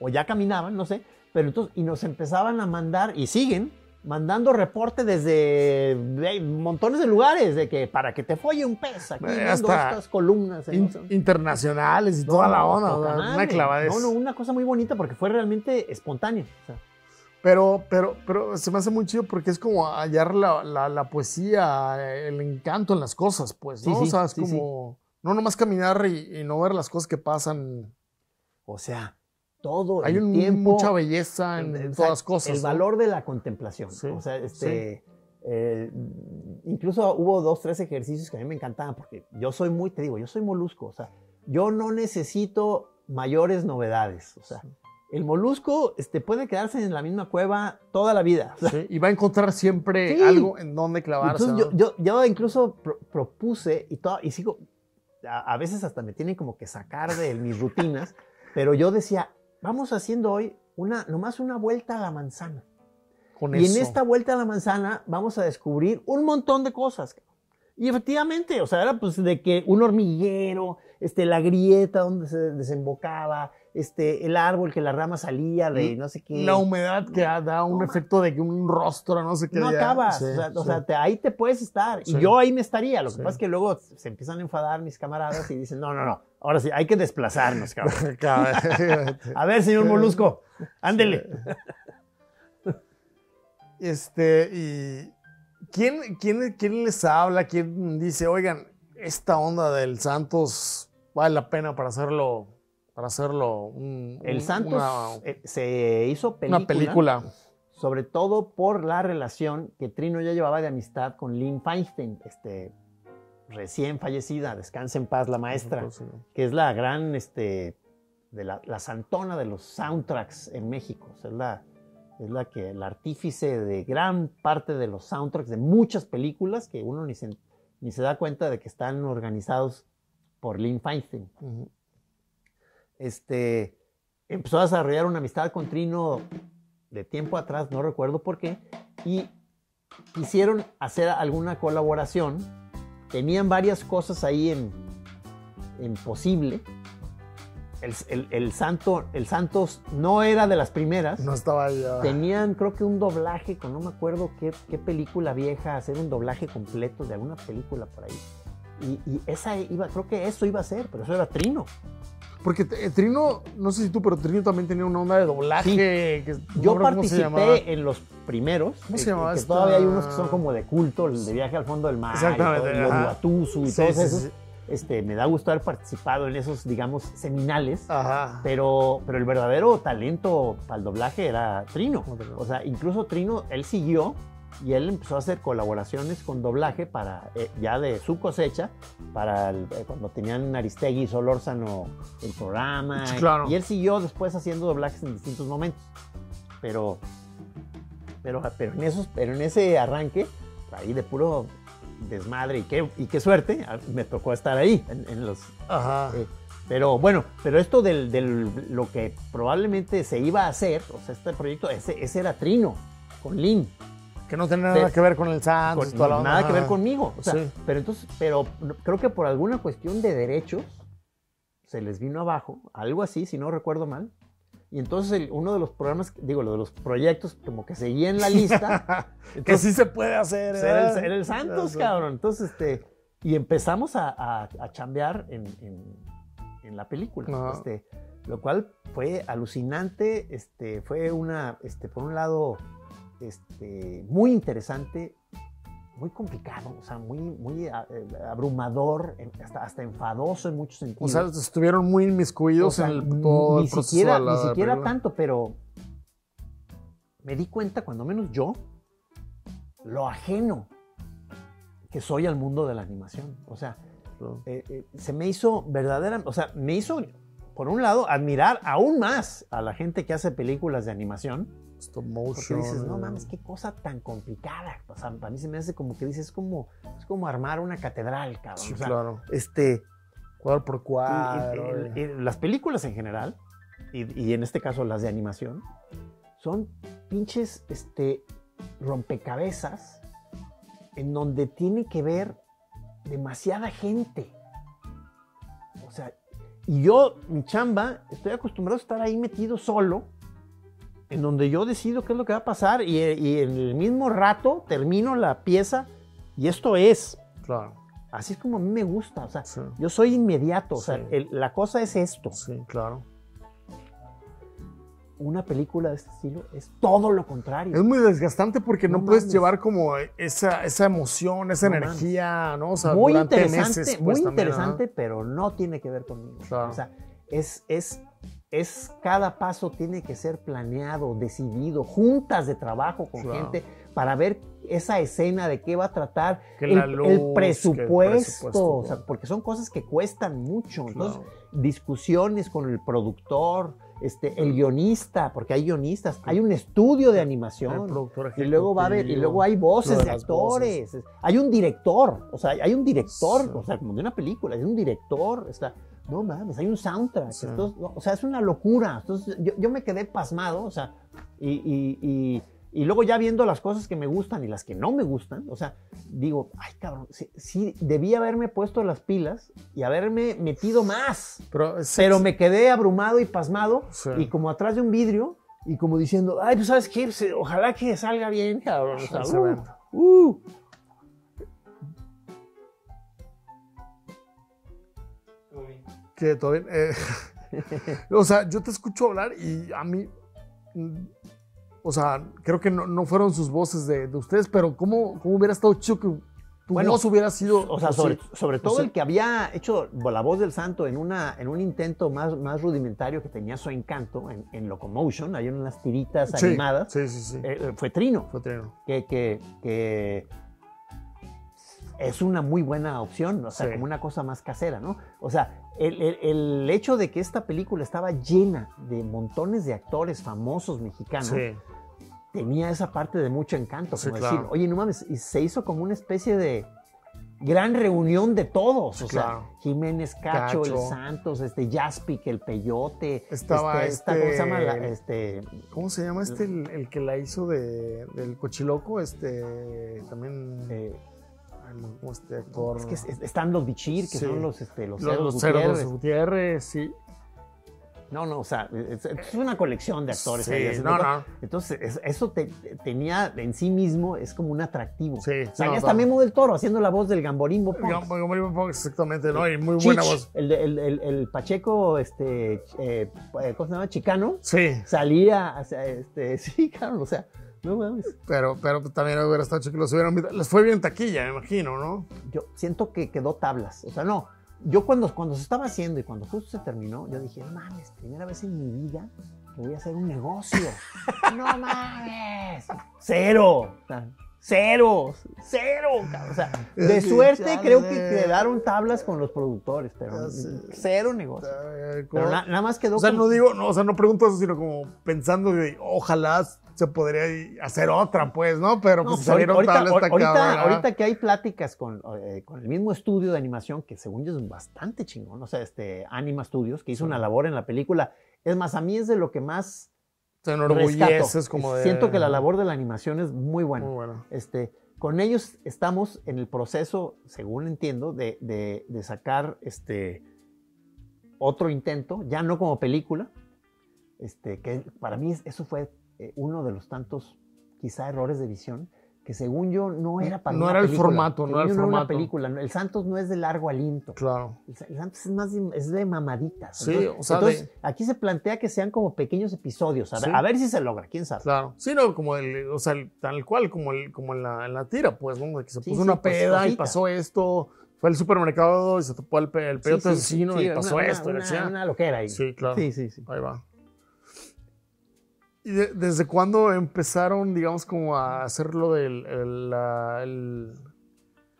o ya caminaban, no sé, pero entonces, y nos empezaban a mandar, y siguen, mandando reporte desde de montones de lugares, de que para que te folle un pez, aquí Eh, viendo estas columnas. en In- no internacionales y no, toda la no, onda. poca o sea, una madre. clavadez. No, no, una cosa muy bonita porque fue realmente espontáneo. o sea, Pero, pero, pero se me hace muy chido porque es como hallar la, la- la poesía, el encanto en las cosas, pues, ¿no? Sí, sí, o sea, es sí. como no nomás caminar y, y no ver las cosas que pasan. o sea, todo Hay el un- tiempo. mucha belleza en, en todas las cosas. El ¿no? valor de la contemplación. Sí, o sea, este, eh, incluso hubo dos, tres ejercicios que a mí me encantaban, porque yo soy muy, te digo, yo soy molusco, o sea, yo no necesito mayores novedades, o sea, el molusco este, puede quedarse en la misma cueva toda la vida. o sea, Sí, Y va a encontrar siempre Sí. algo en donde clavarse. entonces ¿no? yo, yo, yo incluso pro- propuse y, todo, y sigo, a, a veces hasta me tienen como que sacar de mis rutinas, pero yo decía, vamos haciendo hoy una, nomás una vuelta a la manzana. Con Y eso. en esta vuelta a la manzana vamos a descubrir un montón de cosas. Y efectivamente, o sea, era pues de que un hormiguero, este, la grieta donde se desembocaba, este, el árbol que la rama salía de no sé qué. La humedad que da un No, efecto de que un rostro, no sé qué. no ya- acabas, sí, o sea, o sí. sea, te- ahí te puedes estar. Sí. Y yo ahí me estaría. Lo que pasa es que luego se empiezan a enfadar mis camaradas y dicen, no, no, no, ahora sí, hay que desplazarnos, cabrón. A ver, señor Molusco, ándele. Este, y ¿quién, quién, quién les habla? ¿Quién dice, oigan, esta onda del Santos vale la pena para hacerlo, para hacerlo un- El un- Santos una, eh, se hizo película. una película? sobre todo por la relación que Trino ya llevaba de amistad con Lynn Feinstein, este, recién fallecida, descansa en paz la maestra, Sí. que es la gran, este, de la, la santona de los soundtracks en México, o sea, es la, es la que, el artífice de gran parte de los soundtracks de muchas películas que uno ni se, ni se da cuenta de que están organizados por Lynn Feinstein este, empezó a desarrollar una amistad con Trino de tiempo atrás, no recuerdo por qué, y quisieron hacer alguna colaboración. Tenían varias cosas ahí en, en posible. El, el- el Santo, el Santos no era de las primeras. No estaba ahí. ah. Tenían, creo que un doblaje, con no me acuerdo qué, qué película vieja, hacer un doblaje completo de alguna película por ahí. Y, y esa iba, creo que eso iba a ser, pero eso era Trino. Porque eh, Trino, no sé si tú, pero Trino también tenía una onda de doblaje. Sí. que Yo se participé en los primeros. ¿Cómo se que- llamaba que todavía hay unos que son como de culto, el de viaje al fondo del mar, Exactamente, y todo, y. Oruatuzu y Sí, todos sí, esos. Este, me da gusto haber participado en esos, digamos, seminales. Ajá. Pero, pero el verdadero talento para el doblaje era Trino. O sea, incluso Trino, él siguió y él empezó a hacer colaboraciones con doblaje para, eh, ya de su cosecha, para el- eh, cuando tenían Aristegui y Solórzano el programa. Claro. Y él siguió después haciendo doblajes en distintos momentos. Pero, pero, pero, en, esos, pero en ese arranque, ahí de puro desmadre y qué, y qué suerte, a- me tocó estar ahí en, en los, Ajá. eh, pero bueno, pero esto del, del- lo que probablemente se iba a hacer, o sea, este proyecto, ese, ese era Trino, con Lin, que no tenía nada que ver con el Santos. con- toda la nada que ver conmigo. O sea, Sí. pero entonces, pero creo que por alguna cuestión de derechos se les vino abajo, algo así, si no recuerdo mal. Y entonces el- uno de los programas, digo, lo de los proyectos como que seguía en la lista. Que entonces, sí se puede hacer. Era, el, era el Santos, cabrón. Entonces, este, y empezamos a, a, a chambear en, en- en la película. Ajá. Este, lo cual fue alucinante. Este, fue una, este, por un lado, este, muy interesante, muy complicado, o sea, muy, muy eh, abrumador, hasta, hasta enfadoso en muchos O sentidos. sea, estuvieron muy inmiscuidos O sea, en el, todo ni el proceso siquiera, de la ni siquiera película. tanto, pero me di cuenta, cuando menos yo, lo ajeno que soy al mundo de la animación. O sea, eh, eh, se me hizo verdadera, o sea, me hizo, por un lado, admirar aún más a la gente que hace películas de animación, Stop porque motion. dices, no eh. mames, qué cosa tan complicada. O sea, para mí se me hace como que dices, es como, es como armar una catedral, cabrón. Sí, O sea, claro. este, Cuadro por y- cuadro. y- y las películas en general, y, y en este caso las de animación, son pinches este, rompecabezas en donde tiene que ver demasiada gente. O sea, y yo, mi chamba, estoy acostumbrado a estar ahí metido solo, en donde yo decido qué es lo que va a pasar y, y en el mismo rato termino la pieza y esto es. Claro. Así es como a mí me gusta. O sea, Sí. yo soy inmediato. O sea, Sí. el- la cosa es esto. Sí, claro. Una película de este estilo es todo lo contrario. Es muy desgastante porque no, No puedes mames. llevar como esa, esa emoción, esa No energía, ¿no? O sea, muy interesante, meses. muy pues, también, interesante, pero no tiene que ver conmigo. Claro. O sea, es, es es cada paso tiene que ser planeado, decidido, juntas de trabajo con gente para ver esa escena de qué va a tratar, Que el, presupuesto, presupuesto, o sea, porque son cosas que cuestan mucho. Entonces, discusiones con el productor, este, el guionista, porque hay guionistas, hay un estudio de animación. Y luego va a haber, y luego hay voces de actores. Hay un director, o sea, hay un director, Sí. o sea, como de una película, hay un director, está, no mames, hay un soundtrack. Sí. entonces, no, o sea, es una locura. Entonces, yo, yo me quedé pasmado, o sea, y, y- y- y luego ya viendo las cosas que me gustan y las que no me gustan, o sea, digo, ay, cabrón, sí, sí, debí haberme puesto las pilas y haberme metido más. Pero, es- Pero me quedé abrumado y pasmado Sí. y como atrás de un vidrio y como diciendo, ay, pues sabes qué, Pues, eh, ojalá que salga bien, cabrón. O sea, Se uh, uh. Que todo bien. eh, o sea, yo te escucho hablar y a mí, mm, o sea, creo que no, no fueron sus voces de, de ustedes, pero ¿cómo, cómo hubiera estado chido que tu Bueno, voz hubiera sido... O sea, sobre, sobre todo el que había hecho la voz del santo en, una, en un intento más, más rudimentario que tenía su encanto en, en Locomotion, hay unas tiritas Sí, animadas, Sí, sí, sí. eh, fue Trino. Fue trino. que, que- que es una muy buena opción, o sea, Sí. como una cosa más casera, ¿no? O sea, el, el- el hecho de que esta película estaba llena de montones de actores famosos mexicanos, Sí. tenía esa parte de mucho encanto, como claro. decir, oye, no mames, y se hizo como una especie de gran reunión de todos, o sea. Jiménez Cacho, Cacho. el Santos, este Jaspic, el Peyote, Estaba esta- este- ¿cómo se llama? La- este, ¿Cómo se llama este, el, el que la hizo de, del cochiloco? Este, también, eh, ay, no, ¿cómo este actor? es que es- están los Bichir, que Sí. son los, este, los, los, cerdos los cerdos Gutiérrez. Gutiérrez, sí. No, no, o sea, es, es una colección de actores. Sí, ahí haciendo no, no. Entonces, es- eso te- te- tenía en sí mismo, es como un atractivo. Sí, O sea, no, ya está. Memo del Toro haciendo la voz del Gamborimbo Punk. Gam- Gam- Gam- Exactamente, ¿no? Y muy Chich, buena voz. El, el- el- el Pacheco, este, eh, ¿cómo se llama? Chicano, Sí, salía, este, sí, claro, o sea, no mames. pero, pero también hubiera estado chido que los hubieran visto. Les fue bien taquilla, me imagino, ¿no? Yo siento que quedó tablas, o sea, no. Yo cuando, cuando se estaba haciendo y cuando justo se terminó, yo dije, no mames, primera vez en mi vida que voy a hacer un negocio. no mames. Cero. O sea, cero. Cero. cabrón. O sea, de suerte chale. creo que quedaron tablas con los productores, pero cero negocio. Pero na- nada más quedó o sea, como- no digo, no, o sea, no pregunto eso, sino como pensando de ojalá se podría hacer otra, pues, ¿no? Pero pues pues, salieron ahorita, tablas ahorita, cabrona. ahorita que hay pláticas con, eh, con el mismo estudio de animación, que según yo es bastante chingón, o sea, este Anima Studios, que hizo una labor en la película. Es más, a mí es de lo que más Te enorgulleces como de... Siento que la labor de la animación es muy buena. Muy buena. Este, con ellos estamos en el proceso, según entiendo, de, de- de sacar este, otro intento, ya no como película, este, que para mí es- eso fue eh, uno de los tantos quizá errores de visión, que según yo no era para No una era el formato, no era el yo una formato. película. El Santos no es de largo aliento. Claro. El Sa- el Santos es más de, es de mamaditas. Sí, entonces, o sea, entonces, de- aquí se plantea que sean como pequeños episodios. A ver, a ver si se logra, quién sabe. Claro. Sí, no, como el, o sea, el- tal cual, como, el, como en, la, en la tira, pues, ¿no? De que se puso sí, una pues, peda y pasó esto, fue al supermercado y se topó el, el peyote asesino y pasó una- esto. y Una, una loquera ahí. Sí, claro. Sí, sí, sí. Ahí va. ¿Y de- desde cuándo empezaron, digamos, como a hacer lo del el, la, el-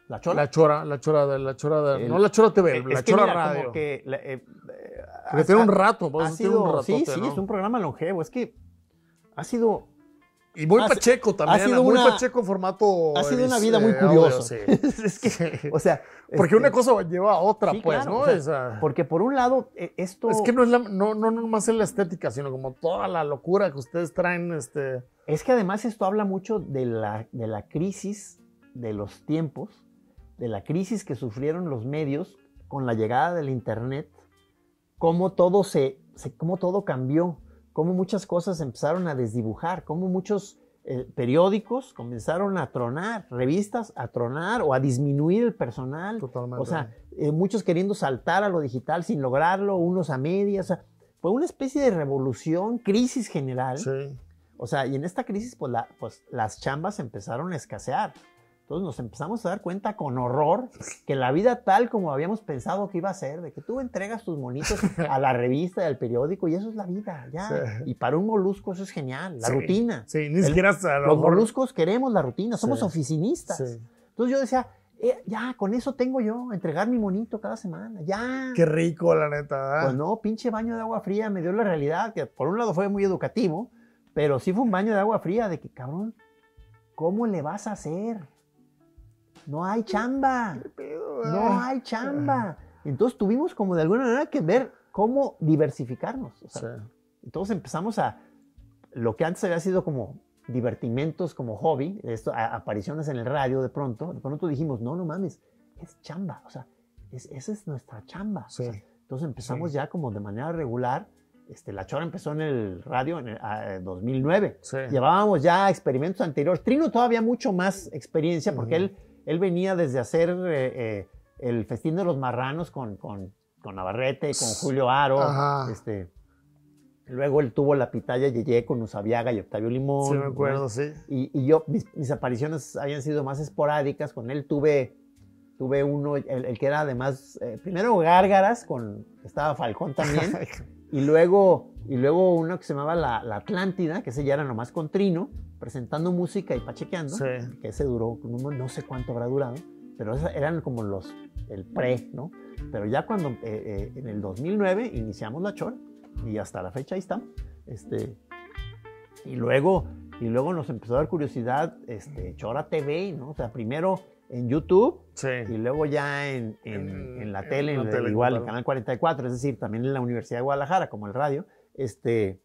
¿La chola? la chora, la chora de la chora de, El- no la chora TV, Eh, la chora mira, como radio? que la- eh, eh, ha- tiene un rato, ha tiene un sido, sí, ratote, sí, ¿no? es un programa longevo. Es que ha sido, Y muy ha- pacheco también, ha sido muy una- pacheco en formato. ha sido una vida muy eh, audio, curiosa. sí. es que, o sea, Porque este, una cosa lleva a otra, sí, pues, claro, ¿no? o sea, O sea, porque por un lado eh, esto es que no es la, no, no, no más es la estética, sino como toda la locura que ustedes traen, este. Es que además esto habla mucho de la, de la crisis de los tiempos, de la crisis que sufrieron los medios con la llegada del Internet, cómo todo, se, se- cómo todo cambió, cómo muchas cosas empezaron a desdibujar, cómo muchos eh, periódicos comenzaron a tronar, revistas a tronar o a disminuir el personal. Totalmente. O sea, eh, muchos queriendo saltar a lo digital sin lograrlo, unos a medias. o sea, fue una especie de revolución, crisis general. Sí. O sea, y en esta crisis, pues, la- pues las chambas empezaron a escasear. Entonces nos empezamos a dar cuenta con horror que la vida tal como habíamos pensado que iba a ser, de que tú entregas tus monitos a la revista, al periódico, y eso es la vida, ya. Sí. Y para un molusco eso es genial, la Sí. rutina. Sí, ni El- siquiera lo Los moluscos queremos la rutina, somos Sí. oficinistas. Entonces yo decía, eh, ya, con eso tengo yo, entregar mi monito cada semana, ya. Qué rico, la neta. ¿verdad? Pues no, pinche baño de agua fría me dio la realidad, que por un lado fue muy educativo, pero sí fue un baño de agua fría de que, cabrón, ¿cómo le vas a hacer? No hay chamba, Pedo, no hay chamba. Entonces tuvimos como de alguna manera que ver cómo diversificarnos. o sea, Sí. entonces empezamos a, lo que antes había sido como divertimentos, como hobby, esto, a- apariciones en el radio de pronto, de pronto dijimos, no, no mames, es chamba, o sea, es- esa es nuestra chamba. o Sí. sea, entonces empezamos Sí. ya como de manera regular. Este, la Chora empezó en el radio en el, ah, 2009. Sí. Llevábamos ya experimentos anteriores. Trino todavía mucho más experiencia porque Ujú. él, él venía desde hacer eh, eh, el Festín de los Marranos con, con, con Navarrete, con Julio Aro. Ajá. Este, luego él tuvo la pitaya Yeye con Usabiaga y Octavio Limón. Sí, me ¿no? acuerdo, sí. Y, y yo, mis, mis apariciones habían sido más esporádicas. Con él tuve, tuve uno, el, el que era además, eh, primero Gárgaras, con, estaba Falcón también. y, luego, y luego uno que se llamaba La, La Atlántida, que ese ya era nomás con Trino, presentando música y pachequeando. Sí. Que ese duró, no, no sé cuánto habrá durado, pero eran como los, el pre, ¿no? Pero ya cuando, eh, eh, en el 2009, iniciamos La Chora. Y hasta la fecha ahí estamos. Este, y luego, y luego nos empezó a dar curiosidad este, Chora TV, ¿no? O sea, primero en YouTube Sí. y luego ya en, en- En- en la en tele, la en- tele, igual en claro. Canal 44, es decir, también en la Universidad de Guadalajara, como el radio. Este,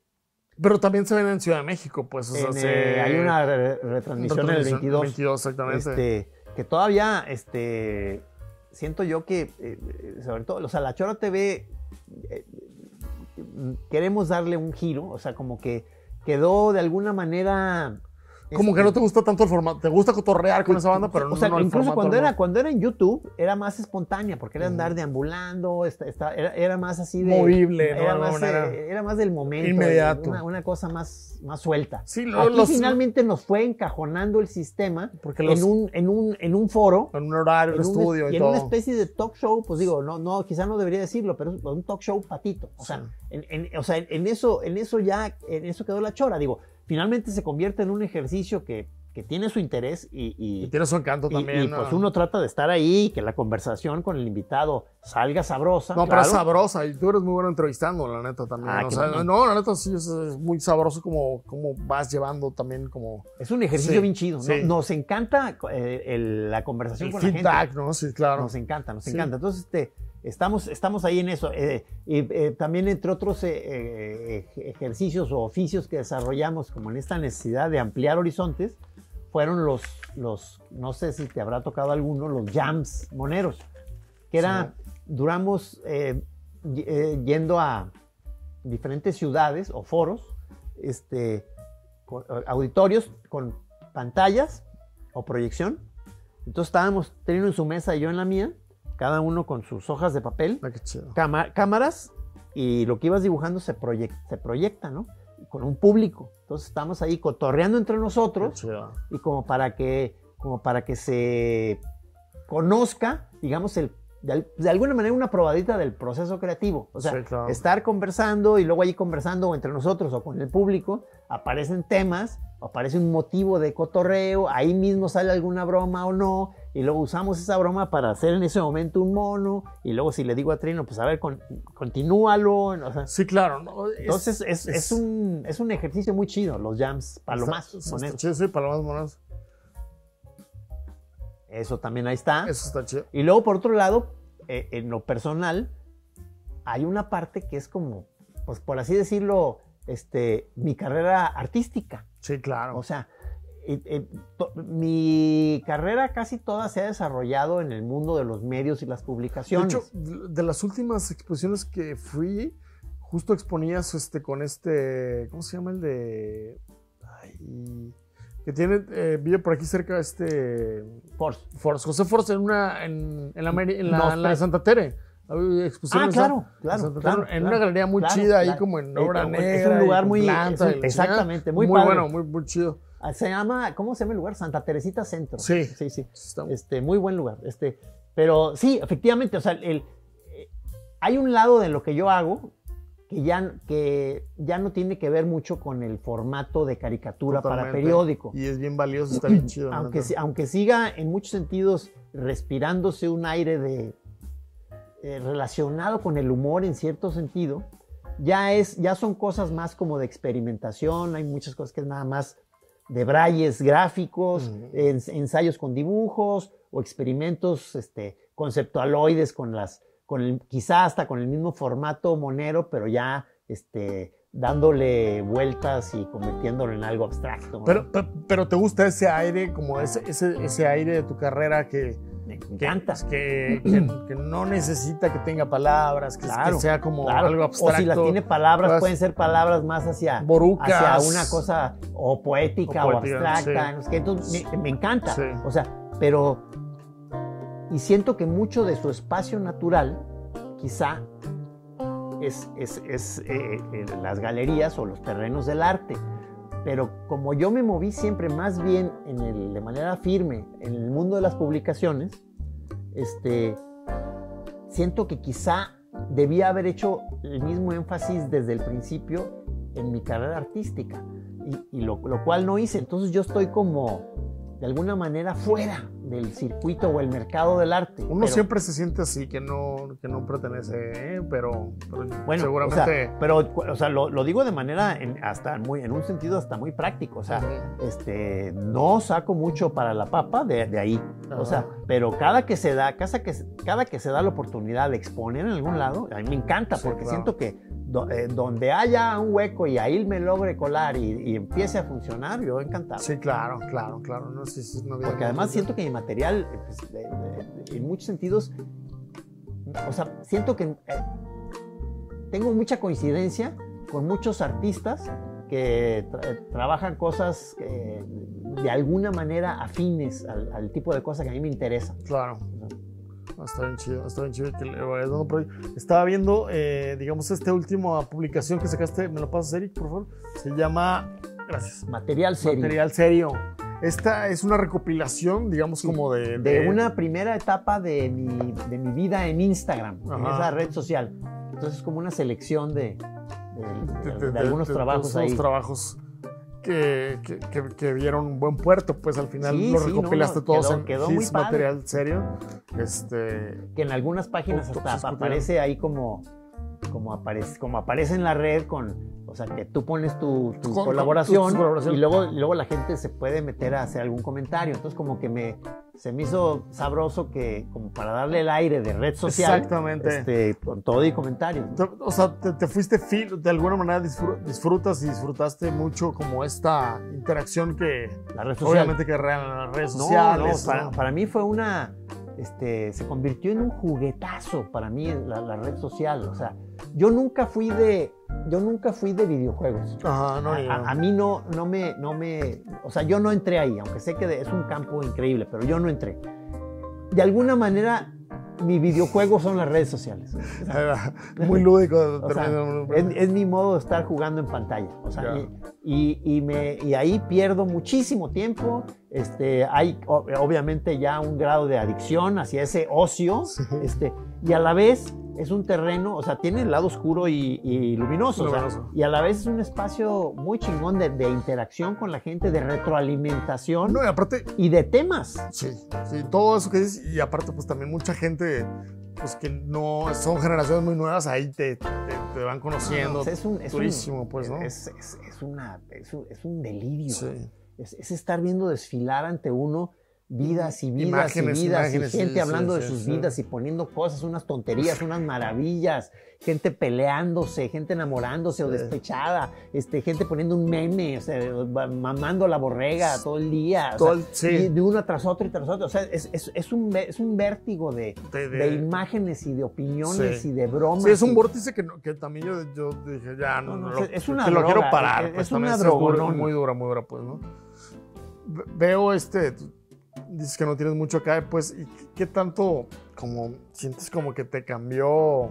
Pero también se ven en Ciudad de México, pues. O sea, en, se- eh, hay una re- retransmisión en el retransmisión 22. 22, exactamente. este, que todavía este, siento yo que, eh, eh, sobre todo, o sea, la Chora TV, eh, queremos darle un giro, o sea, como que quedó de alguna manera... Como este, que no te gusta tanto el formato. Te gusta cotorrear con esa banda, pero o no, sea, no el incluso cuando no. era, cuando era en YouTube, era más espontánea, porque era andar deambulando, esta- esta- era, era más así de... Movible, ¿no? Era, alguna más, eh, era más del momento. Inmediato. Una, una cosa más, más suelta. Sí, lo- Aquí los- finalmente nos fue encajonando el sistema Porque los- en, un, en, un, en un foro. En un horario, En un estudio y, en todo. una especie de talk show, pues digo, no, no, quizá no debería decirlo, pero es un talk show patito. O sea, en, en- o sea, en, en eso, en eso ya, en eso quedó la chora. Digo, finalmente se convierte en un ejercicio que, que tiene su interés y, y- Y tiene su encanto y- también. y, ¿no? pues uno trata de estar ahí, que la conversación con el invitado salga sabrosa. No, pero es claro. sabrosa y tú eres muy bueno entrevistando, la neta también. Ah, o qué sea, bueno. no, la neta sí es, es muy sabroso como, como vas llevando también como Es un ejercicio Sí, bien chido. Nos encanta eh, el- la conversación el con la gente. feedback, ¿no? Sí, claro. Nos encanta, nos Sí. encanta. Entonces, este, estamos, estamos ahí en eso. Eh, y eh, también, entre otros eh, eh, ejercicios o oficios que desarrollamos, como en esta necesidad de ampliar horizontes, fueron los, los no sé si te habrá tocado alguno, los jams moneros, que era, duramos eh, yendo a diferentes ciudades o foros, este, auditorios con pantallas o proyección. Entonces estábamos teniendo en su mesa y yo en la mía, cada uno con sus hojas de papel, Ah, qué chido. cámaras, y lo que ibas dibujando se, proyec- se proyecta, ¿no? Con un público. Entonces estamos ahí cotorreando entre nosotros y como para que, como para que se conozca, digamos, el, de, de alguna manera una probadita del proceso creativo. O sea, Sí, claro. estar conversando y luego allí conversando entre nosotros o con el público, aparecen temas, aparece un motivo de cotorreo, ahí mismo sale alguna broma o no, y luego usamos esa broma para hacer en ese momento un mono, y luego si le digo a Trino, pues a ver, con, continúalo. o sea, Sí, claro. ¿no? Es- entonces es, es un, es un ejercicio muy chido, los jams, palomazos. Chido, sí, palomas monas. Eso también ahí está. Eso está chido. Y luego, por otro lado, eh, en lo personal, hay una parte que es como, pues por así decirlo, este, mi carrera artística. Sí, claro. O sea, eh, eh, mi carrera casi toda se ha desarrollado en el mundo de los medios y las de publicaciones. hecho, de las últimas exposiciones que fui, justo exponías este con este, ¿cómo se llama el de? Ay, que tiene, eh, vive por aquí cerca este Force. Force, José Force en una, en, en la, Meri- en la, No, en la de. Santa Tere. Ah, claro, claro, En una galería muy claro, chida, ahí como en Eh, obra es un negra. lugar muy- planta es exactamente, muy Muy padre. bueno, muy, muy chido. Ah, Se llama, ¿cómo se llama el lugar? Santa Teresita Centro. Sí. Sí, sí. Este, muy buen lugar. Este, pero sí, efectivamente, o sea, el, eh, hay un lado de lo que yo hago que ya, que ya no tiene que ver mucho con el formato de caricatura para periódico. Y es bien valioso, está bien chido. Aunque, si- aunque siga en muchos sentidos respirándose un aire de eh, relacionado con el humor en cierto sentido, ya es, ya son cosas más como de experimentación, hay muchas cosas que es nada más de brayes gráficos, ensayos con dibujos o experimentos este, conceptualoides con las, con el, quizá hasta con el mismo formato monero, pero ya este, dándole vueltas y convirtiéndolo en algo abstracto. ¿no? Pero, pero, pero te gusta ese aire, como ese, ese, ese aire de tu carrera que, me encanta. que, que- que no necesita que tenga palabras, que, Claro, que sea como Claro. algo abstracto. O si las tiene palabras, Pues, pueden ser palabras más hacia, Borucas. hacia una cosa o poética O abstracta. sí. Entonces me, me encanta. Sí. O sea, pero. Y siento que mucho de su espacio natural, quizá, es, es- es, eh, eh, las galerías o los terrenos del arte. Pero como yo me moví siempre más bien de manera firme en el mundo de las publicaciones, este, siento que quizá debía haber hecho el mismo énfasis desde el principio en mi carrera artística, y, lo cual no hice. Entonces yo estoy como, de alguna manera, fuera del circuito o el mercado del arte. Uno Pero- siempre se siente así, que no, que no pertenece, ¿eh? pero, pero Bueno, seguramente... o sea, pero o sea, lo, lo digo de manera en, hasta muy, en un sentido hasta muy práctico. O sea, este, no saco mucho para la papa de, de ahí. O sea, pero cada que se da, cada que, cada que se da la oportunidad de exponer en algún lado, a mí me encanta Sí, porque claro. siento que do- eh, donde haya un hueco y ahí me logre colar y, y empiece a funcionar, yo encantado. Sí, claro, claro, claro. No, sí, sí, no Porque además siento que mi material, eh, pues, de- de- de- en muchos sentidos, o sea, siento que eh, tengo mucha coincidencia con muchos artistas que tra- trabajan cosas eh, de alguna manera afines al, al tipo de cosas que a mí me interesan. Claro. Ah, Está bien chido, está bien chido que le vayas dando por ahí. Estaba viendo, eh, digamos, esta última publicación que sacaste, ¿me lo pasas, Eric, por favor? Se llama, gracias, Material serio. Material Serio. Esta es una recopilación, digamos, como de... De una primera etapa de mi, de mi vida en Instagram, en Ajá. esa red social. Entonces es como una selección de, de- de- de- de algunos de- de trabajos ahí. trabajos que, que, que- que vieron un buen puerto, pues al final Sí, lo sí, no, recopilaste no, todos quedó- en quedó padre. Material Serio. Este, que en algunas páginas hasta aparece ahí como, como, aparece, como aparece en la red con, o sea, que tú pones tu, tu Con- colaboración, tu- tu colaboración. y luego, y luego la gente se puede meter a hacer algún comentario. Entonces como que me, se me hizo sabroso que como para darle el aire de red social, Exactamente. este, con todo y comentario. ¿no? Te- O sea, te, te fuiste de alguna manera disfru- disfrutas y disfrutaste mucho como esta interacción que La red social. obviamente que en las redes No, sociales. no, para, ¿no? para mí fue una, este, se convirtió en un juguetazo para mí la, la red social. O sea, yo nunca fui de, yo nunca fui de videojuegos. Ajá, no, a, a- a mí no, no me, no me, o sea, yo no entré ahí, aunque sé que es un campo increíble, pero yo no entré. De alguna manera, mi videojuego son las redes sociales. muy lúdico. O sea, es, es mi modo de estar jugando en pantalla. O sea, y, y- y me, y ahí pierdo muchísimo tiempo. Este, hay obviamente ya un grado de adicción hacia ese ocio. Sí. Este, y a la vez es un terreno, o sea, tiene el lado oscuro y, y luminoso. o sea, Luminoso. y a la vez es un espacio muy chingón de, de interacción con la gente, de retroalimentación No, y aparte, y de temas. sí, sí, todo eso que dices, y aparte, pues también mucha gente, pues que no son generaciones muy nuevas, ahí te, te, te van conociendo. O sea, es un, es un- pues, ¿no? Es, es- es una, es, un, es un delirio. Sí. Es, es estar viendo desfilar ante uno vidas y vidas Imágenes, y vidas imágenes, y gente sí, hablando sí, de sí, sus vidas y poniendo cosas, unas tonterías, unas maravillas, gente peleándose, gente enamorándose o despechada, este, gente poniendo un meme, o sea, va- mamando la borrega todo el día, o sea, y de uno tras otro y tras otro, o sea, es, es- es un, es un vértigo de, De- de- de imágenes y de opiniones y de bromas. Sí, es un vórtice que, que también yo, yo dije, ya, no, No, no, no, lo, es una que lo droga, quiero parar. es- pues, es una drogonona. muy dura, muy dura, pues, ¿no? Ve- Veo este, dices que no tienes mucho acá, pues, ¿y qué tanto como sientes como que te cambió,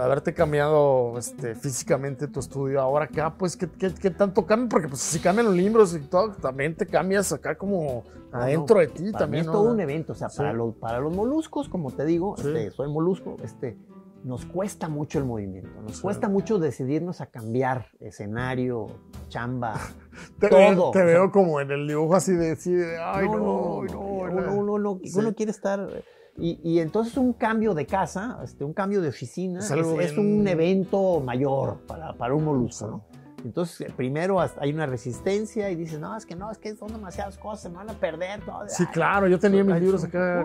haberte cambiado este, físicamente tu estudio ahora acá, pues, ¿qué, qué, qué tanto cambia? Porque pues si cambian los libros y todo, también te cambias acá como Ah, adentro no, de ti Para también, mí es ¿no? todo un evento, o sea, Sí. para, los, para los moluscos, como te digo, Sí. este, soy molusco, este, nos cuesta mucho el movimiento, nos Sí. cuesta mucho decidirnos a cambiar escenario, chamba, Te, todo, veo, te veo como en el dibujo así de, así de ay, no, no, no, no, no, uno, uno- uno- Sí. uno quiere estar... Y, y entonces un cambio de casa, este, un cambio de oficina, Es es, es un evento mayor para, para un molusco. ¿no? Entonces, primero hay una resistencia y dices, no, es que no, es que son demasiadas cosas, se me van a perder. todo". Sí, claro, yo tenía mis libros acá.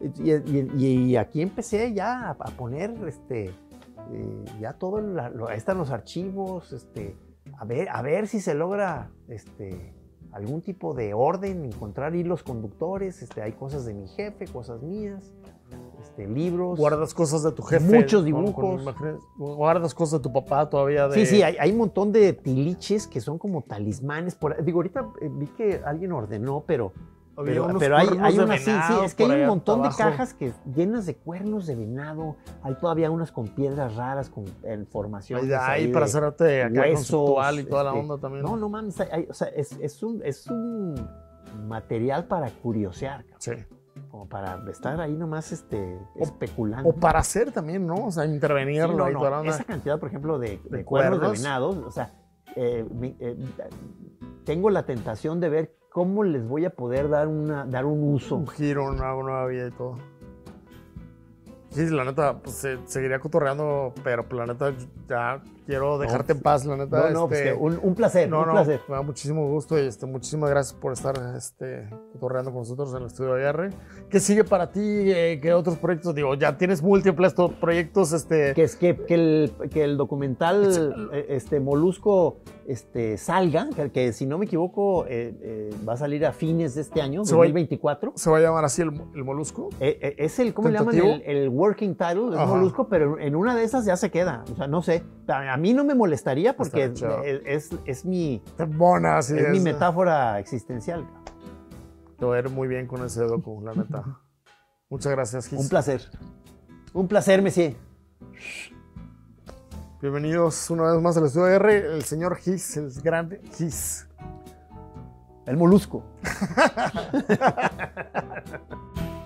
Y, y- y- aquí empecé ya a, poner, este, eh, ya todo, ahí están los archivos, este, a ver, a ver si se logra, este, algún tipo de orden, encontrar hilos conductores, este, hay cosas de mi jefe, cosas mías, este, libros. Guardas cosas de tu jefe. Muchos con- con dibujos. guardas cosas de tu papá todavía. De... Sí, sí, hay, hay un montón de tiliches que son como talismanes. Por, digo, ahorita eh, vi que alguien ordenó, pero Pero, unos pero hay, hay de una, sí, sí, es que hay un montón de cajas que llenas de cuernos de venado. Hay todavía unas con piedras raras, con en formación. Ahí, ahí para hacerte acá huesos, conceptual y toda la este, onda también. No, no mames, hay- hay- o sea, es, es un, es un material para curiosear, cabrón, Sí. como para estar ahí nomás este, O- especulando. O para hacer también, ¿no? O sea, intervenir Sí, no, no. Esa cantidad, por ejemplo, de, De de cuernos de cuernos. venado, o sea, eh, eh, tengo la tentación de ver cómo les voy a poder dar, una, dar un uso. Un giro, una nueva vida y todo. Sí, la neta, pues se- seguiría cotorreando, pero pues, la neta, ya quiero dejarte en paz, la neta. No, no, pues este, un, un placer, No, un no, placer. me da muchísimo gusto y este, muchísimas gracias por estar este, cotorreando con nosotros en el estudio de R. ¿Qué sigue para ti? Eh, ¿Qué otros proyectos? Digo, ya tienes múltiples to- proyectos. Este, Que, es que, que, el, que el documental eh, este, Molusco este, salga, que, que si no me equivoco eh, eh, va a salir a fines de este año, Se va- 2024. ¿Se va a llamar así el, el molusco? Eh, es el, ¿cómo le llaman? El, el working title, es. Molusco, pero en una de esas ya se queda. O sea, no sé. A, a mí no me molestaría porque es, es, es mi, así es mi metáfora existencial. Te va a ir muy bien con ese docu, la neta. Muchas gracias, Gis. Un placer. Un placer, Messi. Bienvenidos una vez más al estudio de R. El señor Gis, el grande Gis. El Molusco.